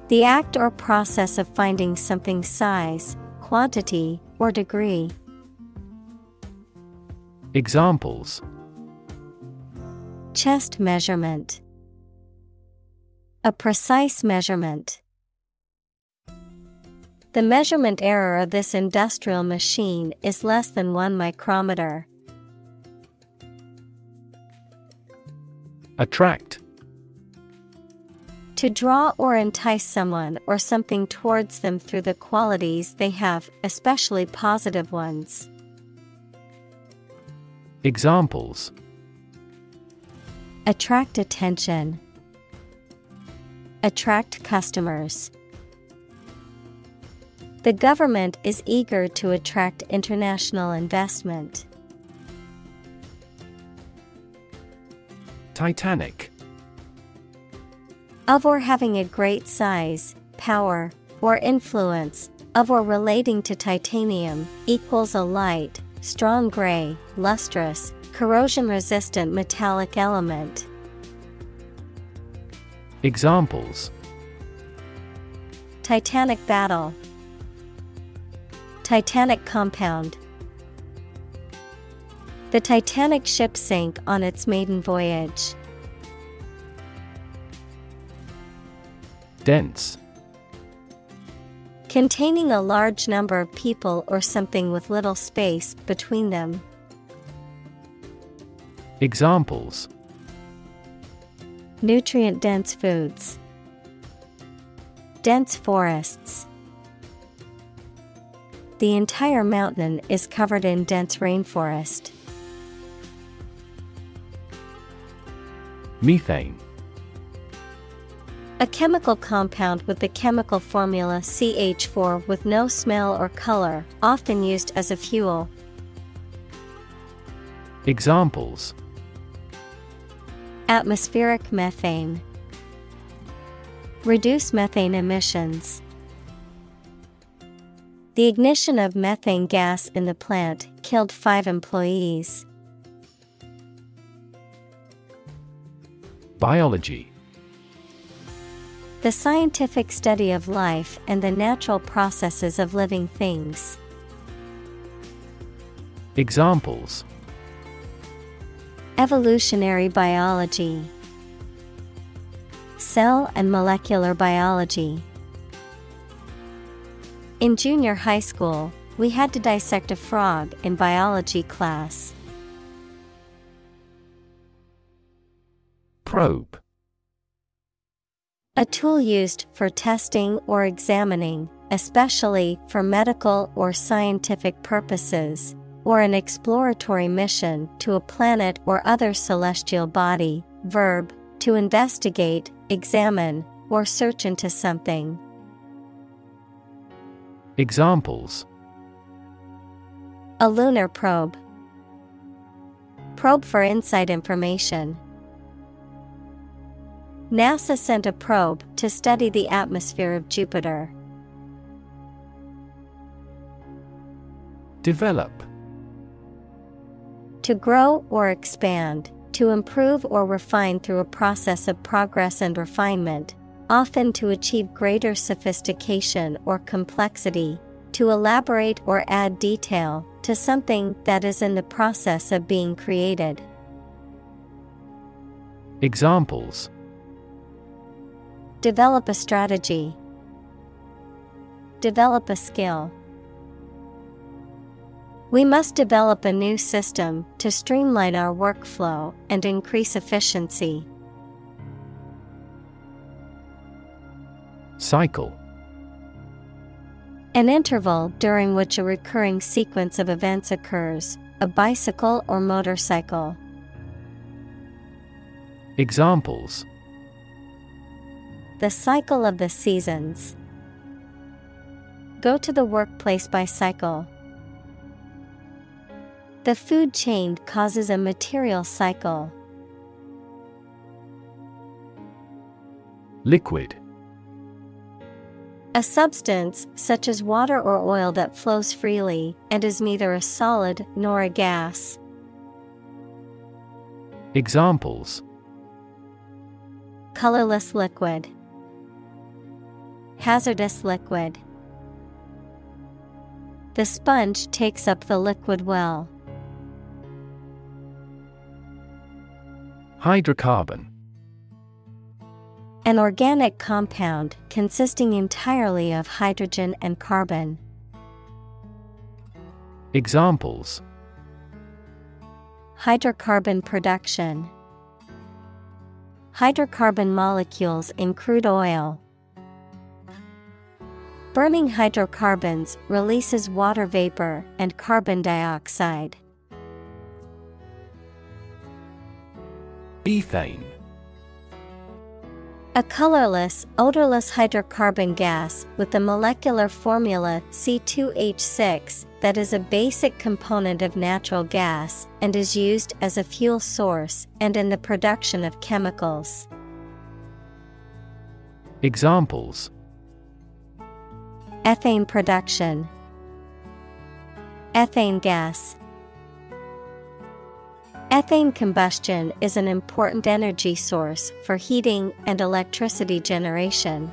The act or process of finding something size, quantity, or degree. Examples Chest measurement. A precise measurement. The measurement error of this industrial machine is less than one micrometer. Attract To draw or entice someone or something towards them through the qualities they have, especially positive ones. Examples Attract attention. Attract customers. The government is eager to attract international investment. Titanic Of or having a great size, power, or influence, of or relating to titanium, equals a light, strong gray, lustrous, corrosion resistant metallic element. Examples Titanic battle, Titanic compound. The Titanic ship sank on its maiden voyage. Dense Containing a large number of people or something with little space between them. Examples Nutrient dense foods, dense forests. The entire mountain is covered in dense rainforest. Methane A chemical compound with the chemical formula CH4 with no smell or color, often used as a fuel. Examples Atmospheric methane. Reduce methane emissions. The ignition of methane gas in the plant killed five employees. Biology The scientific study of life and the natural processes of living things. Examples Evolutionary biology, Cell and molecular biology. In junior high school, we had to dissect a frog in biology class. Probe A tool used for testing or examining, especially for medical or scientific purposes, or an exploratory mission to a planet or other celestial body. Verb, to investigate, examine, or search into something. Examples A lunar probe. Probe for inside information. NASA sent a probe to study the atmosphere of Jupiter. Develop To grow or expand, to improve or refine through a process of progress and refinement, often to achieve greater sophistication or complexity, to elaborate or add detail to something that is in the process of being created. Examples Develop a strategy. Develop a skill. We must develop a new system to streamline our workflow and increase efficiency. Cycle An interval during which a recurring sequence of events occurs, a bicycle or motorcycle. Examples The cycle of the seasons. Go to the workplace by cycle. The food chain causes a material cycle. Liquid A substance, such as water or oil, that flows freely and is neither a solid nor a gas. Examples Colorless liquid. Hazardous liquid. The sponge takes up the liquid well. Hydrocarbon An organic compound consisting entirely of hydrogen and carbon. Examples Hydrocarbon production, Hydrocarbon molecules in crude oil. Burning hydrocarbons releases water vapor and carbon dioxide. Ethane A colorless, odorless hydrocarbon gas with the molecular formula C2H6 that is a basic component of natural gas and is used as a fuel source and in the production of chemicals. Examples Ethane production, Ethane gas. Ethane combustion is an important energy source for heating and electricity generation.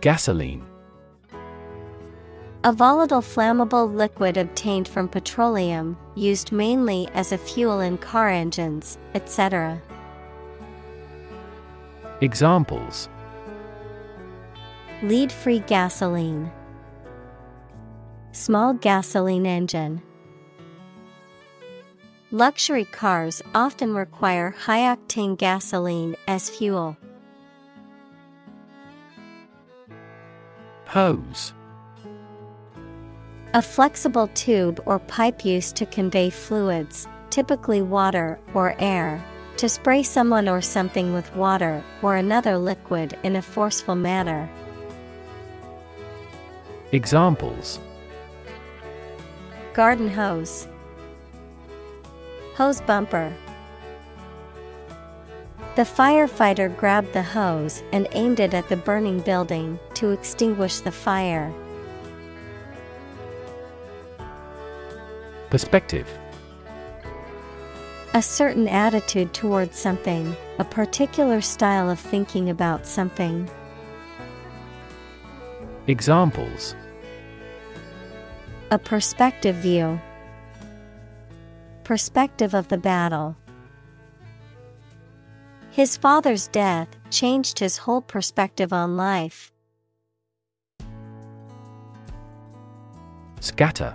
Gasoline A volatile flammable liquid obtained from petroleum, used mainly as a fuel in car engines, etc. Examples Lead free gasoline. Small gasoline engine. Luxury cars often require high octane gasoline as fuel. Hose A flexible tube or pipe used to convey fluids, typically water or air, to spray someone or something with water or another liquid in a forceful manner. Examples Garden hose, Hose bumper. The firefighter grabbed the hose and aimed it at the burning building to extinguish the fire. Perspective A certain attitude towards something, a particular style of thinking about something. Examples A perspective view. Perspective of the battle. His father's death changed his whole perspective on life. Scatter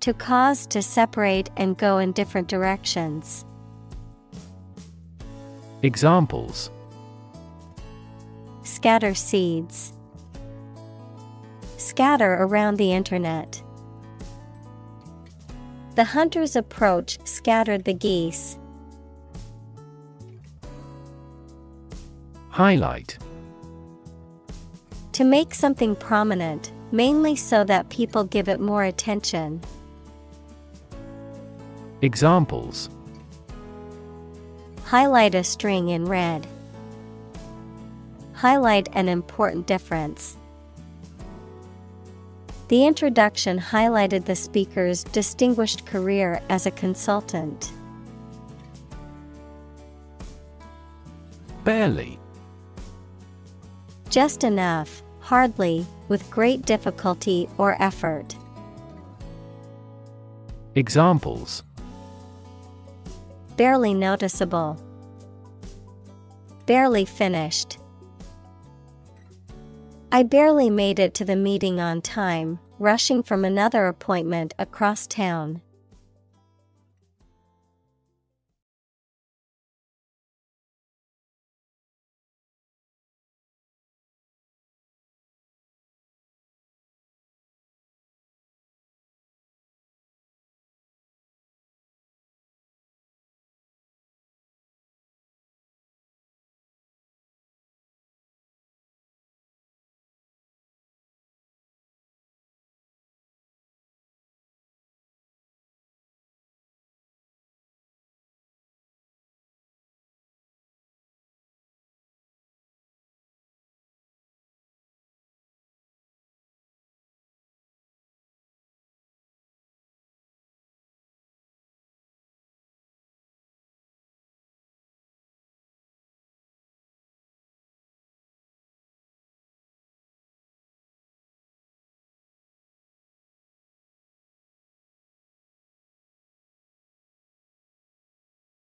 To cause to separate and go in different directions. Examples Scatter seeds. Scatter around the internet. The hunter's approach scattered the geese. Highlight To make something prominent, mainly so that people give it more attention. Examples Highlight a string in red. Highlight an important difference. The introduction highlighted the speaker's distinguished career as a consultant. Barely Just enough, hardly, with great difficulty or effort. Examples Barely noticeable. Barely finished. I barely made it to the meeting on time, rushing from another appointment across town.